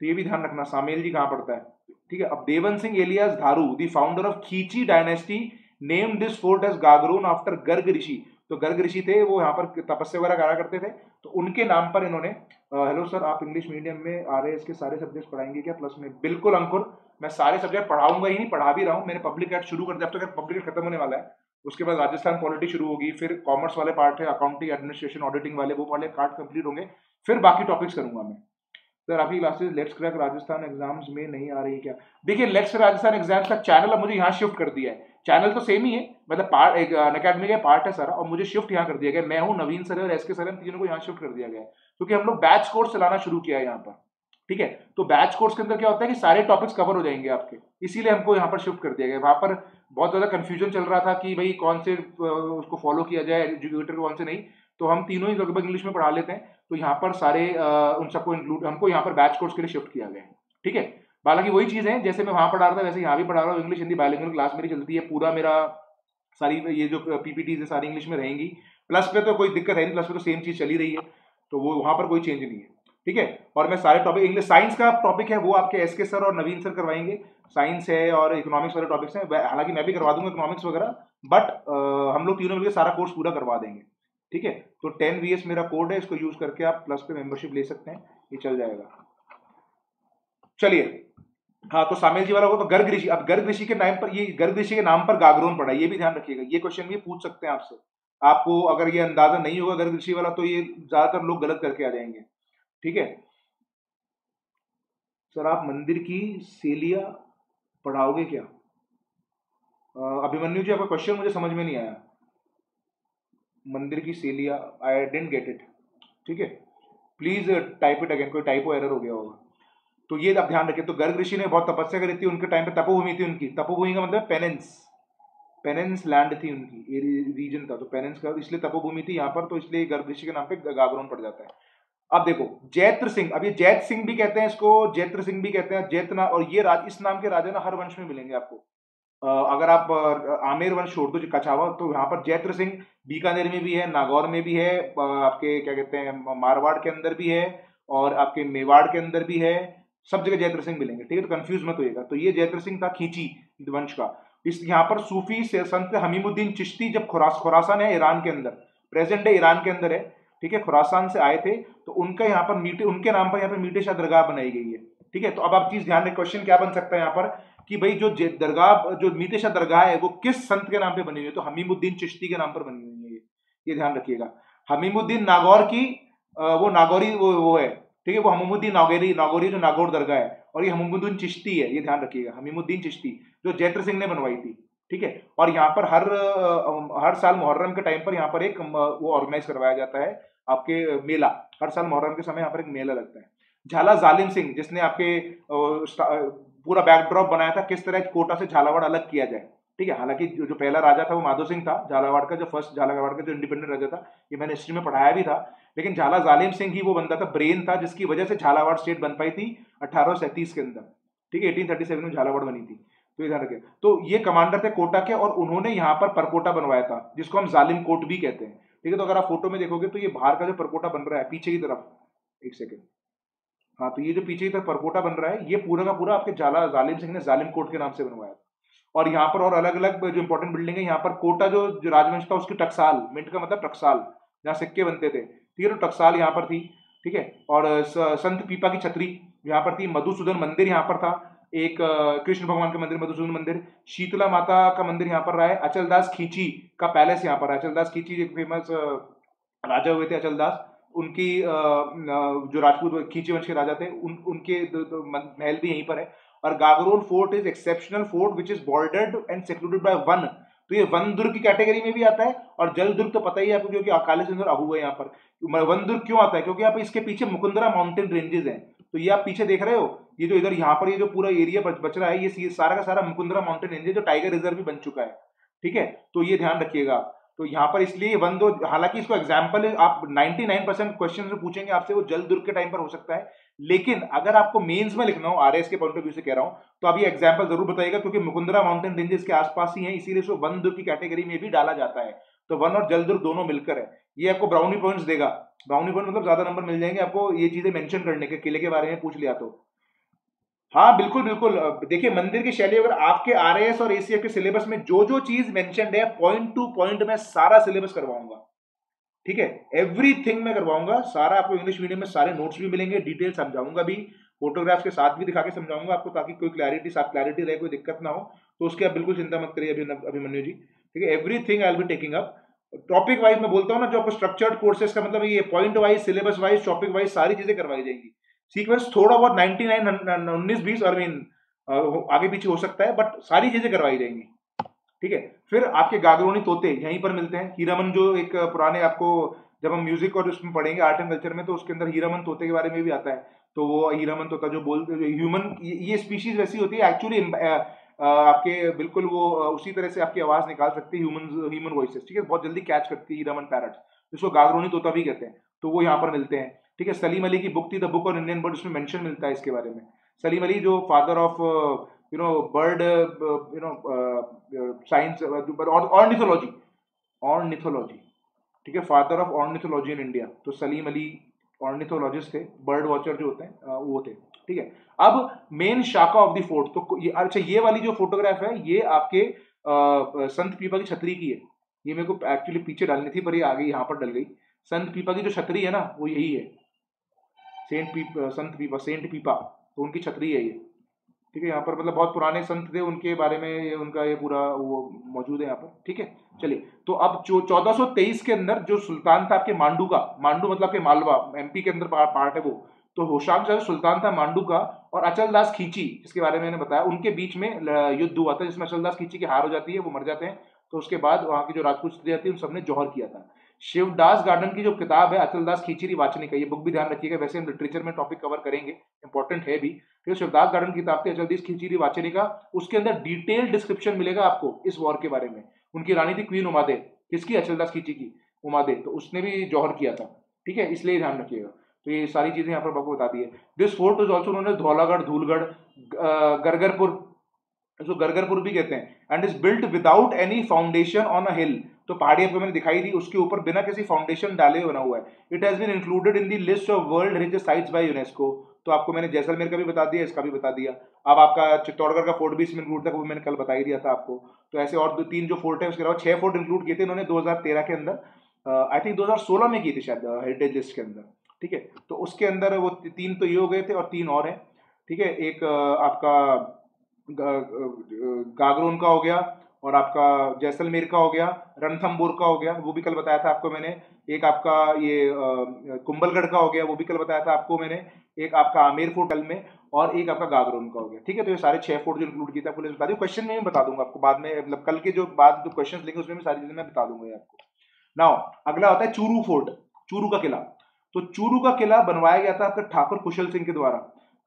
तो ये भी ध्यान रखना, सामेल जी कहाँ पड़ता है, ठीक है? अब Devan Singh alias Dharu the founder of Khinchi dynasty name this fort as Gagron after Garg Rishi तो गर्ग ऋषि थे, वो यहाँ पर तपस्या वगैरह करा करते थे। तो उनके नाम पर इन्होंने हेलो सर आप इंग्लिश मीडियम में आ रहे हैं, इसके सारे सब्जेक्ट पढ़ाएँगे क्या? प्लस में बिल्कुल अंकुर, मैं सारे सब्जेक्ट पढ़ाऊँगा ही नहीं, पढ़ा भी रहा हूँ। मैंने पब्लिक एड शुरू कर दिया, अब तक पब्लिक एड खत्म होने वाला है। उसके बाद राजस्थान पॉलिटी शुरू होगी, फिर कॉमर्स वाले पार्ट है अकाउंटिंग एडमिनिस्ट्रेशन ऑडिटिंग वाले, वो वाले पार्ट कंप्लीट होंगे। फिर बाकी टॉपिक्स करूँगा मैं। सर आपकी classes let's crack Rajasthan exams में नहीं आ रही क्या? देखिए लेट्स राजस्थान एग्ज़ाम्स का चैनल अब मुझे यहाँ शिफ्ट कर दिया है। चैनल तो सेम ही है मतलब पार्ट एक अकेडमी का पार्ट है सारा, और मुझे शिफ्ट यहाँ कर दिया गया मैं हूँ नवीन सर और एस के सर हम तीनों को यहाँ शिफ्ट कर दिया गया क्योंकि हम लोग बैच कोर्स चलाना शुरू किया है यहाँ पर, ठीक है? तो बैच कोर्स के अंदर क्या होता है कि सारे टॉपिक्स कवर हो जाएँगे आपके, इसीलिए हमको यहाँ पर शिफ्ट कर दिया गया वहाँ पर बहुत ज़्यादा कन्फ्यूज़न चल रहा था कि भाई कौन से उसको फॉलो किया जाए एजुकेटर कौन से नहीं तो हम तीनों ही लगभग इंग्लिश में पढ़ा लेते हैं। तो यहाँ पर सारे उन सबको इंक्लूड हमको यहाँ पर बैच कोर्स के लिए शिफ्ट किया गया है, ठीक है? हालाँकि वही चीज़ है जैसे मैं वहाँ पढ़ा रहा था, वैसे यहाँ भी पढ़ा रहा हूँ। इंग्लिश हिंदी बायोलिंगल क्लास मेरी चलती है, पूरा मेरा सारी ये जो पीपीटीज है, सारी इंग्लिश में रहेंगी। प्लस पे तो कोई दिक्कत है नहीं प्लस पे तो सेम चीज़ चली रही है। तो वो वहाँ पर कोई चेंज नहीं है। ठीक है? और मैं सारे टॉपिक इंग्लिश साइंस का टॉपिक है, वो आपके एस के सर और नवीन सर करवाएँगे। साइंस है और इकोनॉमिक्स वाले टॉपिक्स हैं। हालाँकि मैं भी करवा दूँगा इकोनॉमिक्स वगैरह बट हम लोग तीनों मिलकर सारा कोर्स पूरा करवा देंगे। ठीक है? तो टेन वी मेरा कोड है, इसको यूज़ करके आप प्लस पे मेंबरशिप ले सकते हैं। ये चल जाएगा। चलिए। हाँ तो सामेल जी वाला होगा तो गर्ग ऋषि, अब गर्ग ऋषि के नाम पर, ये गर्ग ऋषि के नाम पर गागरोन पड़ा ये भी ध्यान रखिएगा, ये क्वेश्चन भी पूछ सकते हैं आपसे। आपको अगर ये अंदाज़ा नहीं होगा गर्ग ऋषि वाला तो ये ज़्यादातर लोग गलत करके आ जाएँगे। ठीक है? सर, आप मंदिर की सेलिया पढ़ाओगे क्या? अभिमन्यु जी, आपका क्वेश्चन मुझे समझ में नहीं आया। मंदिर की सेलिया आई डेंट गेट इट ठीक है? प्लीज़ टाइप इट अगेन कोई टाइपो एरर हो गया होगा। तो ये आप ध्यान रखें तो गर्ग ऋषि ने बहुत तपस्या करी थी, उनके टाइम पे तपोभूमि थी उनकी। तपोभूमि का मतलब पेनेंस पेनेंस लैंड थी उनकी, ये रीजन था तो पेनेंस का, इसलिए तपोभूमि थी यहाँ पर तो इसलिए गर्ग ऋषि के नाम पे गागरोन पड़ जाता है। अब देखो, जैत्र सिंह, अब ये जैत सिंह भी कहते हैं इसको, जैत्र सिंह भी कहते हैं, जैतना, और ये राज, इस नाम के राजा ना हर वंश में मिलेंगे आपको। अगर आप आमेर वंश छोड़ दो कछावा तो यहाँ पर जैत्र सिंह बीकानेर में भी है, नागौर में भी है आपके, क्या कहते हैं, मारवाड़ के अंदर भी है, और आपके मेवाड़ के अंदर भी है सब जगह जयत्र सिंह मिलेंगे, ठीक है? तो कंफ्यूज मत होइएगा। तो ये जयत्र सिंह था खींची वंश का। इस, यहाँ पर सूफी से, संत हमीमुद्दीन चिश्ती जब खुरास खुरासान है ईरान के अंदर प्रेजेंट डे ईरान के अंदर है, ठीक है? खुरासान से आए थे तो उनका यहाँ पर मीटे, उनके नाम पर यहाँ पर मीटे शाह दरगाह बनाई गई है, ठीक है? तो अब आप चीज़ ध्यान रखें क्वेश्चन क्या बन सकता है यहाँ पर? कि भाई जो दरगाह, जो मीटे शाह दरगाह है, वो किस संत के नाम पर बनी हुई है? तो हमीमुद्दीन चिश्ती के नाम पर बनी हुई है ये। ध्यान रखिएगा। हमीमुद्दीन नागौर की वो नागौरी, वो वो है ठीक है वो हमीमुद्दीन नागौरी नागौरी जो नागौर दरगाह है और ये हमीमुद्दीन चिश्ती है ये ध्यान रखिएगा हमीमुद्दीन चिश्ती जो जैत्र सिंह ने बनवाई थी ठीक है और यहाँ पर हर हर साल मुहर्रम के टाइम पर यहाँ पर एक वो ऑर्गेनाइज करवाया जाता है आपके मेला हर साल मुहर्रम के समय यहाँ पर एक मेला लगता है। झाला जालिम सिंह जिसने आपके पूरा बैकड्रॉप बनाया था किस तरह कोटा से झालावाड़ अलग किया जाए ठीक है हालाँकि जो, जो पहला राजा था वो माधो सिंह था झालावाड़ का जो फ़र्स्ट झालावाड़ का जो इंडिपेंडेंट राजा था ये मैंने हिस्ट्री में पढ़ाया भी था लेकिन झाला जालिम सिंह ही वो बंदा था, ब्रेन था, जिसकी वजह से झालावाड़ स्टेट बन पाई थी अठारह के अंदर। ठीक है एटीन में झालावाड़ बनी थी। तो इधर के तो ये कमांडर थे कोटा के और उन्होंने यहाँ पर परकोटा बनवाया था, जिसको हम जालिम कोट भी कहते हैं। ठीक है तो अगर आप फ़ोटो में देखोगे तो ये बाहर का जो परकोटा बन रहा है, पीछे की तरफ़, एक सेकेंड हाँ तो ये जो पीछे की तरफ़ परकोटा बन रहा है, ये पूरा का पूरा आपके जाला जालिम सिंह ने जालिम कोट के नाम से बनवाया था। और यहाँ पर और अलग अलग जो इंपॉर्टेंट बिल्डिंग है, यहाँ पर कोटा जो जो राजवंश था, उसकी टकसाल, मिंट का मतलब टकसाल, जहाँ सिक्के बनते थे। ठीक है टकसाल यहाँ पर थी, ठीक है, और संत पीपा की छतरी यहाँ पर थी, मधुसूदन मंदिर यहाँ पर था, एक कृष्ण भगवान का मंदिर, मधुसूदन मंदिर, शीतला माता का मंदिर यहाँ पर रहा है, अचलदास खींची का पैलेस यहाँ पर है, अचलदास खींची एक फ़ेमस राजा हुए थे अचलदास, उनकी जो राजपूत खींची वंश के राजा थे, उन, उनके महल भी यहीं पर है, और Gagron fort is exceptional fort which is bordered and secluded by one तो ये वन दुर्ग की कैटेगरी में भी आता है और जल दुर्ग तो पता ही है आपको क्योंकि अकाली सिंधु अबू है यहाँ पर। वन दुर्ग क्यों आता है? क्योंकि पर इसके पीछे मुकुंदरा माउंटेन रेंजेस हैं। तो ये आप पीछे देख रहे हो? ये जो इधर यहाँ पर ये जो पूरा एरिया बच, रहा है ये सारा का सारा मुकुंदरा माउंटेन रेंज जो टाइगर रिज़र्व भी बन चुका है। ठीक है? तो ये ध्यान रखिएगा। तो यहाँ पर इसलिए वन दो हालाँकि इसको एग्ज़ाम्पल आप 99 परसेंट क्वेश्चन जो पूछेंगे आपसे, वो जल दुर्ग के टाइम पर हो सकता है। लेकिन अगर आपको मेंस में लिखना हो आर के पॉइंट ऑफ़ व्यू से कह रहा हूँ तो अभी एग्ज़ाम्पल ज़रूर बताइएगा, क्योंकि मुकुंदरा माउंटेन रेंजेस के आसपास ही है, इसीलिए इसको वन दुर्ग की कैटेगरी में भी डाला जाता है। तो वन और जल दुर्ग दोनों मिलकर है। ये आपको ब्राउनी पॉइंट्स देगा। ब्राउनी पॉइंट मतलब ज़्यादा नंबर मिल जाएँगे आपको ये चीज़ें मेंशन करने के, किले के बारे में पूछ लिया तो। हाँ बिल्कुल बिल्कुल। देखिए, मंदिर की शैली अगर आपके आर और एसीएफ के सिलेबस में जो जो चीज़ मेंशन है पॉइंट टू पॉइंट में सारा सिलेबस करवाऊँगा। ठीक है? एवरीथिंग मैं करवाऊँगा। सारा आपको इंग्लिश मीडियम में सारे नोट्स भी मिलेंगे डिटेल समझाऊँगा भी फोटोग्राफ्स के साथ भी दिखा के समझाऊँगा आपको, ताकि कोई क्लैरिटी साथ क्लैरिटी रहे, कोई दिक्कत ना हो। तो उसकी आप बिल्कुल चिंता मत करिए अभिमन्यु जी। ठीक है? Everything I be taking up topic wise मैं बोलता हूँ ना, जो आपको स्ट्रक्चर्ड कोर्सेज का मतलब ये point wise syllabus wise topic wise सारी चीज़ें करवाई जाएँगी। सीक्वेंस थोड़ा बहुत नाइनटी नाइन उन्नीस बीस और मीन आगे पीछे हो सकता है बट सारी चीज़ें करवाई जाएँगी। ठीक है? फिर आपके गागरोनी तोते, यहीं पर मिलते हैं। हीरामन जो एक पुराने आपको, जब हम म्यूज़िक और उसमें पढ़ेंगे आर्ट एंड कल्चर में तो उसके अंदर हीरामन तोते के बारे में भी आता है। तो वो हीरामन तोता जो बोल ह्यूमन ये स्पीशीज वैसी होती है एक्चुअली आपके बिल्कुल वो उसी तरह से आपकी आवाज़ निकाल सकती है ह्यूमन ह्यूमन वॉइसेस ठीक है? बहुत जल्दी कैच करती है हीरामन पैरट जिसको गागरोनी तोता भी कहते हैं। तो वो यहाँ पर मिलते हैं। ठीक है सलीम अली की बुक थी द बुक और इंडियन बर्ड उसमें मेंशन मिलता है इसके बारे में। सलीम अली जो father of you know bird you know science ornithology ornithology ठीक है father of ornithology in India तो सलीम अली ऑर्निथोलॉजिस्ट थे बर्ड वॉचर जो होते हैं वो थे ठीक है। अब मेन शाखा ऑफ़ द फोर्ट तो ये अच्छा ये वाली जो फोटोग्राफ है ये आपके आ, संत पीपा की छतरी की है। ये मेरे को एक्चुअली पीछे डालनी थी पर ये आगे यहाँ पर डल गई। संत पीपा की जो छतरी है ना वो यही है। सेंट पीप संत पीपा, सेंट पीपा तो उनकी छतरी है ये। ठीक है, यहाँ पर मतलब बहुत पुराने संत थे, उनके बारे में ये, उनका ये पूरा वो मौजूद है यहाँ पर। ठीक है, चलिए तो अब जो के अंदर जो सुल्तान था आपके मांडू का, मांडू मतलब के मालवा एमपी के अंदर पार्ट है वो तो होशांग जो सुल्तान था मांडू का और अचल दास खींची जिसके बारे में मैंने बताया, उनके बीच में युद्ध हुआ था, जिसमें अचल दास खींची की हार हो जाती है, वो मर जाते हैं तो उसके बाद वहाँ की जो राजपूत स्त्री थी उन सबने जौहर किया था। शिवदास गार्डन की जो किताब है अचलदास खींचरी वाचनी का, ये बुक भी ध्यान रखिएगा। वैसे हम लिटरेचर में टॉपिक कवर करेंगे इंपॉर्टेंट है भी। फिर शिवदास गार्डन की किताब थी अचलदास खींचरी वाचनी का, उसके अंदर डिटेल डिस्क्रिप्शन मिलेगा आपको इस वॉर के बारे में। उनकी रानी थी क्वीन उमादे किसकी? अचलदास खींची की उमादे तो उसने भी जौहर किया था। ठीक है? इसलिए ध्यान रखिएगा। तो ये सारी चीज़ें यहाँ पर आपको बता दी है दिस फोर्ट इज़ ऑल्सो उन्होंने धौलागढ़, धूलगढ़ गरगरपुर। इसको गरगरपुर भी कहते हैं। And is built without any foundation on a hill तो पहाड़ी आपको मैंने दिखाई दी उसके ऊपर बिना किसी फाउंडेशन डाले हुए बना हुआ है। It has been included in the list of world heritage sites by UNESCO तो आपको मैंने जैसलमेर का भी बता दिया, इसका भी बता दिया। अब आपका चित्तौड़गढ़ का फोर्ट भी इसमें इंक्लूड था, वो मैंने कल बता ही दिया था आपको। तो ऐसे और दो, तीन जो फोर्ट है, उसके अलावा छह फोर्ट इंक्लूड किए थे इन्होंने 2013 के अंदर। आई थिंक 2016 में किए थे शायद हेरिटेज लिस्ट के अंदर। ठीक है? तो उसके अंदर वो तीन तो ये हो गए थे और तीन और हैं। ठीक है? एक आपका गागरोन का हो गया और आपका जैसलमेर का हो गया रणथम्बोर का हो गया, वो भी कल बताया था आपको मैंने। एक आपका ये कुंभलगढ़ का हो गया, वो भी कल बताया था आपको मैंने। एक आपका आमेर फोर्ट कल में और एक आपका गागरोन का हो गया। ठीक है तो ये सारे छह फोर्ट जो इंक्लूड किया था, आपको बता दी क्वेश्चन में बता दूँगा आपको, बाद में मतलब कल के जो बाद जो क्वेश्चन लेंगे, उसमें भी सारी चीज़ें मैं बता दूँगा आपको। नाउ अगला होता है चूरू फोर्ट, चूरू का किला। तो चूरू का किला बनवाया गया था आपका ठाकुर कुशल सिंह के द्वारा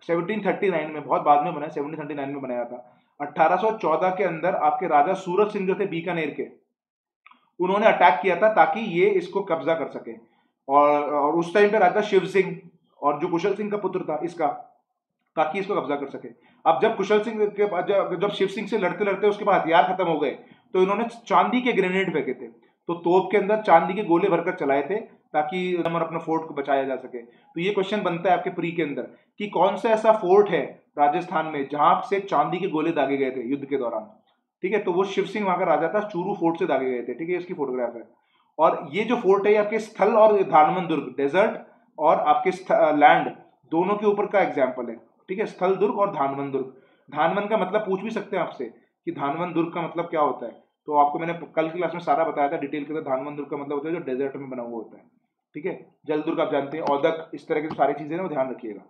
1739 में, बहुत बाद में बना 1739 में बनाया था। 1814 के अंदर आपके राजा सूरज सिंह जो थे बीकानेर के उन्होंने अटैक किया था ताकि ये इसको कब्जा कर सके। और, और उस टाइम पे राजा शिव सिंह और जो कुशल सिंह का पुत्र था इसका ताकि इसको कब्जा कर सके। अब जब कुशल सिंह के जब जब शिव सिंह से लड़ते लड़ते उसके बाद हथियार खत्म हो गए तो इन्होंने चांदी के ग्रेनेड फेंके थे। तो तोप के अंदर चांदी के गोले भरकर चलाए थे ताकि अपना फोर्ट को बचाया जा सके। तो ये क्वेश्चन बनता है आपके प्री के अंदर कि कौन सा ऐसा फोर्ट है राजस्थान में, जहाँ से चांदी के गोले दागे गए थे युद्ध के दौरान। ठीक है? तो वो शिव सिंह वहाँ का राजा था, चूरू फोर्ट से दागे गए थे। ठीक है? इसकी फोटोग्राफ है। और ये जो फोर्ट है आपके स्थल और धानमन दुर्ग डेजर्ट और आपके लैंड दोनों के ऊपर का एग्ज़ाम्पल है। ठीक है? स्थल दुर्ग और धानवन दुर्ग धानवन का मतलब पूछ भी सकते हैं आपसे कि धानवन दुर्ग का मतलब क्या होता है। तो आपको मैंने कल की क्लास में सारा बताया था डिटेल के अंदर धानवन दुर्ग का मतलब होता है जो डेजर्ट में बना हुआ होता है। ठीक है? जल दुर्ग आप जानते हैं, औदक, इस तरह की सारी चीज़ें ना ध्यान रखिएगा।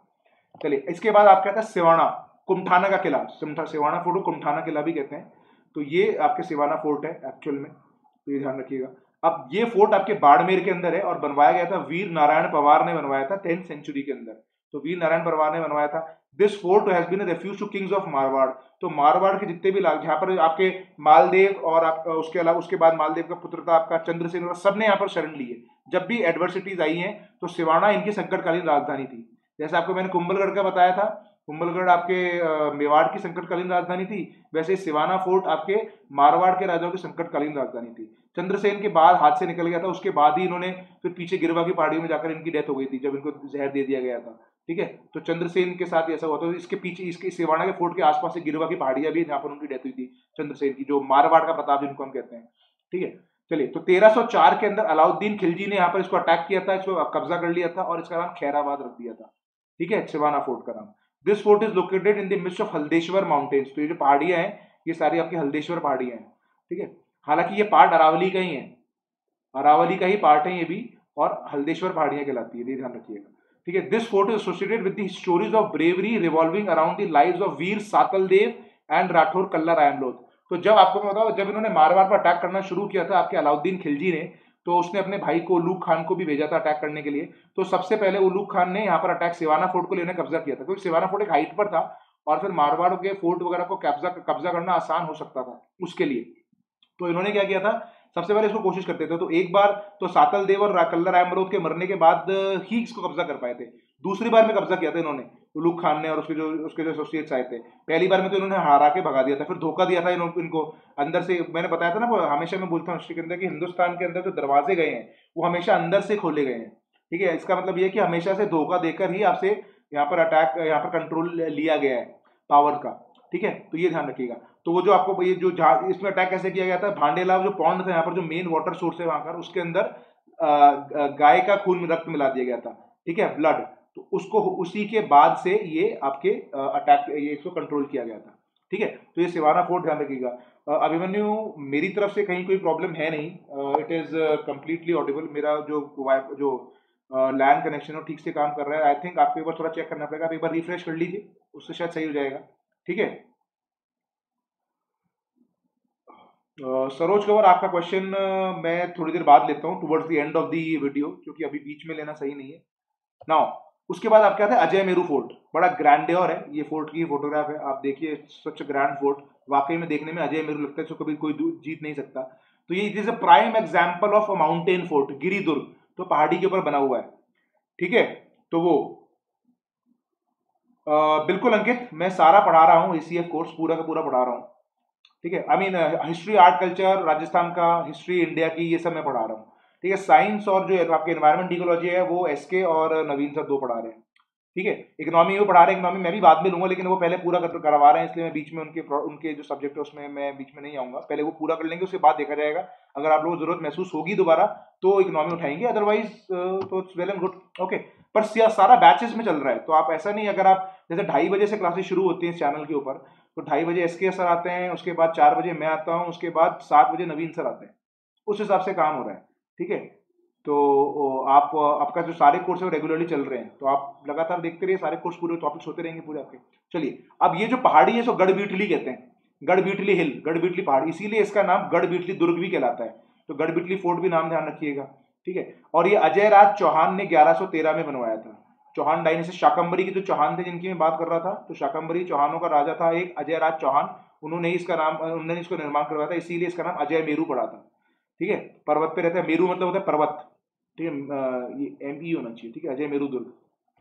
चलिए, इसके बाद आप कहते है सिवाना, कुमठाना का किला। सिवाना फोर्ट को कुमठाना किला भी कहते हैं। तो ये आपके सिवाना फोर्ट है एक्चुअल में तो ये ध्यान रखिएगा। अब ये फोर्ट आपके बाड़मेर के अंदर है और बनवाया गया था वीर नारायण पवार ने बनवाया था टेंथ सेंचुरी के अंदर। तो वीर नारायण पवार ने बनवाया था। This fort has been refuge to kings of Marwar तो मारवाड़ के जितने भी जहाँ पर आपके मालदेव और आप, उसके अलावा, उसके बाद मालदेव का पुत्र था आपका चंद्रसेन सबने यहाँ पर शरण लिए जब भी एडवर्सिटीज आई हैं तो सिवाना इनकी संकटकालीन राजधानी थी। जैसे आपको मैंने कुंभलगढ़ का बताया था, कुंभलगढ़ आपके मेवाड़ की संकटकालीन राजधानी थी, वैसे सिवाना फोर्ट आपके मारवाड़ के राजाओं की संकटकालीन राजधानी थी। चंद्रसेन के बाद हाथ से निकल गया था, उसके बाद ही इन्होंने फिर पीछे गिरवा की पहाड़ियों में जाकर इनकी डेथ हो गई थी, जब इनको जहर दे दिया गया था, ठीक है? तो चंद्रसेन के साथ ऐसा हुआ था तो इसके पीछे, इसके, सिवाना के फोर्ट के आसपास से गिरवा की पहाड़ियाँ भी जहाँ पर उनकी डेथ हुई थी, चंद्रसेन की, जो मारवाड़ का प्रताप जिनको हम कहते हैं, ठीक है? चलिए तो 1304 के अंदर अलाउद्दीन खिलजी ने यहाँ पर इसको अटैक किया था, इसको कब्जा कर लिया था और इसका नाम खैराबाद रख दिया था। ठीक है सिवाना फोर्ट का नाम। This fort is located in the mist of Haldeshwar mountains तो ये जो पहाड़ियाँ हैं, ये सारी आपकी हल्देश्वर पहाड़ियाँ हैं, ठीक है? हालाँकि ये पार्ट अरावली का ही है। अरावली का ही पार्ट है ये भी, और हल्देश्वर पहाड़ियाँ कहलाती है, ये ध्यान रखिएगा। ठीक है this fort is associated with the stories of bravery revolving around the lives of Veer Satal Dev and Rathore Kalla Raimalot तो जब आपको मैं बताऊँ जब इन्होंने मारवाड़ पर अटैक करना शुरू किया था, आपके अलाउद्दीन खिलजी ने तो उसने अपने भाई को उलूक खान को भी भेजा था अटैक करने के लिए। तो सबसे पहले उलूक खान ने यहाँ पर अटैक सिवाना फोर्ट को लेने कब्जा किया था। क्योंकि सिवाना फोर्ट एक हाइट पर था और फिर मारवाड़ के फोर्ट वगैरह को कब्जा कब्जा करना आसान हो सकता था उसके लिए। तो इन्होंने क्या किया था? सबसे पहले इसको कोशिश करते थे। तो एक बार तो सातल देव और कल्ला राय मरोद के मरने के बाद ही इसको कब्जा कर पाए थे। दूसरी बार में कब्जा किया था इन्होंने उलूक खान ने और उसके जो उसके जो एसोसिएट्स आए थे। पहली बार में तो इन्होंने हरा के भगा दिया था, फिर धोखा दिया था इनको। अंदर से, मैंने बताया था ना हमेशा मैं बोलता हूँ के अंदर कि हिंदुस्तान के अंदर जो दरवाजे गए हैं, वो हमेशा अंदर से खोले गए हैं। ठीक है, इसका मतलब ये कि हमेशा से धोखा देकर ही आपसे यहाँ पर अटैक यहाँ पर कंट्रोल लिया गया है पावर का। ठीक है तो ये ध्यान रखिएगा। तो वो जो आपको, ये जो इसमें अटैक कैसे किया गया था? भांडेला जो पौंड था, यहाँ पर जो मेन वाटर सोर्स है वहाँ पर, उसके अंदर गाय का खून रक्त मिला दिया गया था। ठीक है ब्लड तो उसको, उसी के बाद से ये आपके अटैक ये इसको कंट्रोल किया गया था। ठीक है? तो ये सिवाना फोर्ट ध्यान रखिएगा। अभिमन्यु, मेरी तरफ़ से कहीं कोई प्रॉब्लम है नहीं। इट इज़ कम्प्लीटली ऑडिबल मेरा जो जो लैंड कनेक्शन ठीक से काम कर रहा है। आई थिंक आपको एक बार थोड़ा चेक करना पड़ेगा। आप एक बार रिफ्रेश कर लीजिए। उससे शायद सही हो जाएगा। ठीक है? सरोज कवर, आपका क्वेश्चन मैं थोड़ी देर बाद लेता हूँ। Towards the end of the video क्योंकि अभी बीच में लेना सही नहीं है। नाउ उसके बाद आप क्या थे अजय मेरू फोर्ट बड़ा ग्रैंड है ये फोर्ट की फोटोग्राफ है आप देखिए सच ग्रैंड फोर्ट वाकई में देखने में अजय मेरू लगता है जो कभी कोई जीत नहीं सकता। तो ये is a prime example of a mountain fort गिरी दुर्ग तो पहाड़ी के ऊपर बना हुआ है ठीक है? तो वो आ, बिल्कुल अंकित मैं सारा पढ़ा रहा हूँ एसीएफ कोर्स पूरा का पूरा पढ़ा रहा हूँ ठीक है? I mean history art culture Rajasthan का हिस्ट्री इंडिया की ये सब मैं पढ़ा रहा हूँ। ठीक है साइंस और जो आपके एनवायरमेंट इकोलॉजी है वो एस के और नवीन सर दो पढ़ा रहे हैं। ठीक है इकोनॉमी वो पढ़ा रहे हैं इकोनॉमी मैं भी बाद में लूँगा लेकिन वो पहले पूरा कर, करवा रहे हैं इसलिए मैं बीच में उनके उनके जो सब्जेक्ट है उसमें मैं बीच में नहीं आऊँगा। पहले वो पूरा कर लेंगे उसके बाद देखा जाएगा। अगर आप लोगों को ज़रूरत महसूस होगी दोबारा तो इकोनॉमी उठाएँगे अदरवाइज़ तो it's well and good okay पर सारा बैचेस में चल रहा है तो आप ऐसा नहीं अगर आप जैसे ढाई बजे से क्लासेस शुरू होती हैं इस चैनल के ऊपर तो ढाई बजे एस के सर आते हैं उसके बाद चार बजे मैं आता हूँ उसके बाद सात बजे नवीन सर आते हैं। उस हिसाब से काम हो रहा है। ठीक है? तो आप, आपका जो सारे कोर्स है वो रेगुलरली चल रहे हैं। तो आप लगातार देखते रहिए, सारे कोर्स पूरे टॉपिक्स होते रहेंगे पूरे आपके। चलिए, अब ये जो पहाड़ी है सो गढ़ बीटली कहते हैं। गढ़ बीटली हिल गढ़ बीटली पहाड़ी। इसीलिए इसका नाम गढ़ बीटली दुर्ग भी कहलाता है। तो गढ़ बीटली फोर्ट भी नाम ध्यान रखिएगा, ठीक है? और ये अजय राज चौहान ने 1113 में बनवाया था। चौहान डायनेस्टी शाकंबरी के जो चौहान थे जिनकी मैं बात कर रहा था तो शाकंबरी चौहानों का राजा था एक अजय राज चौहान। उन्होंने इसका नाम, उन्होंने इसको निर्माण करवाया था, इसीलिए इसका नाम अजय मेरू पड़ा था। ठीक है? पर्वत पे रहता है, मेरू मतलब होता है पर्वत। ठीक है? ये एम ई होना चाहिए, ठीक है? अजय मेरू दुर्ग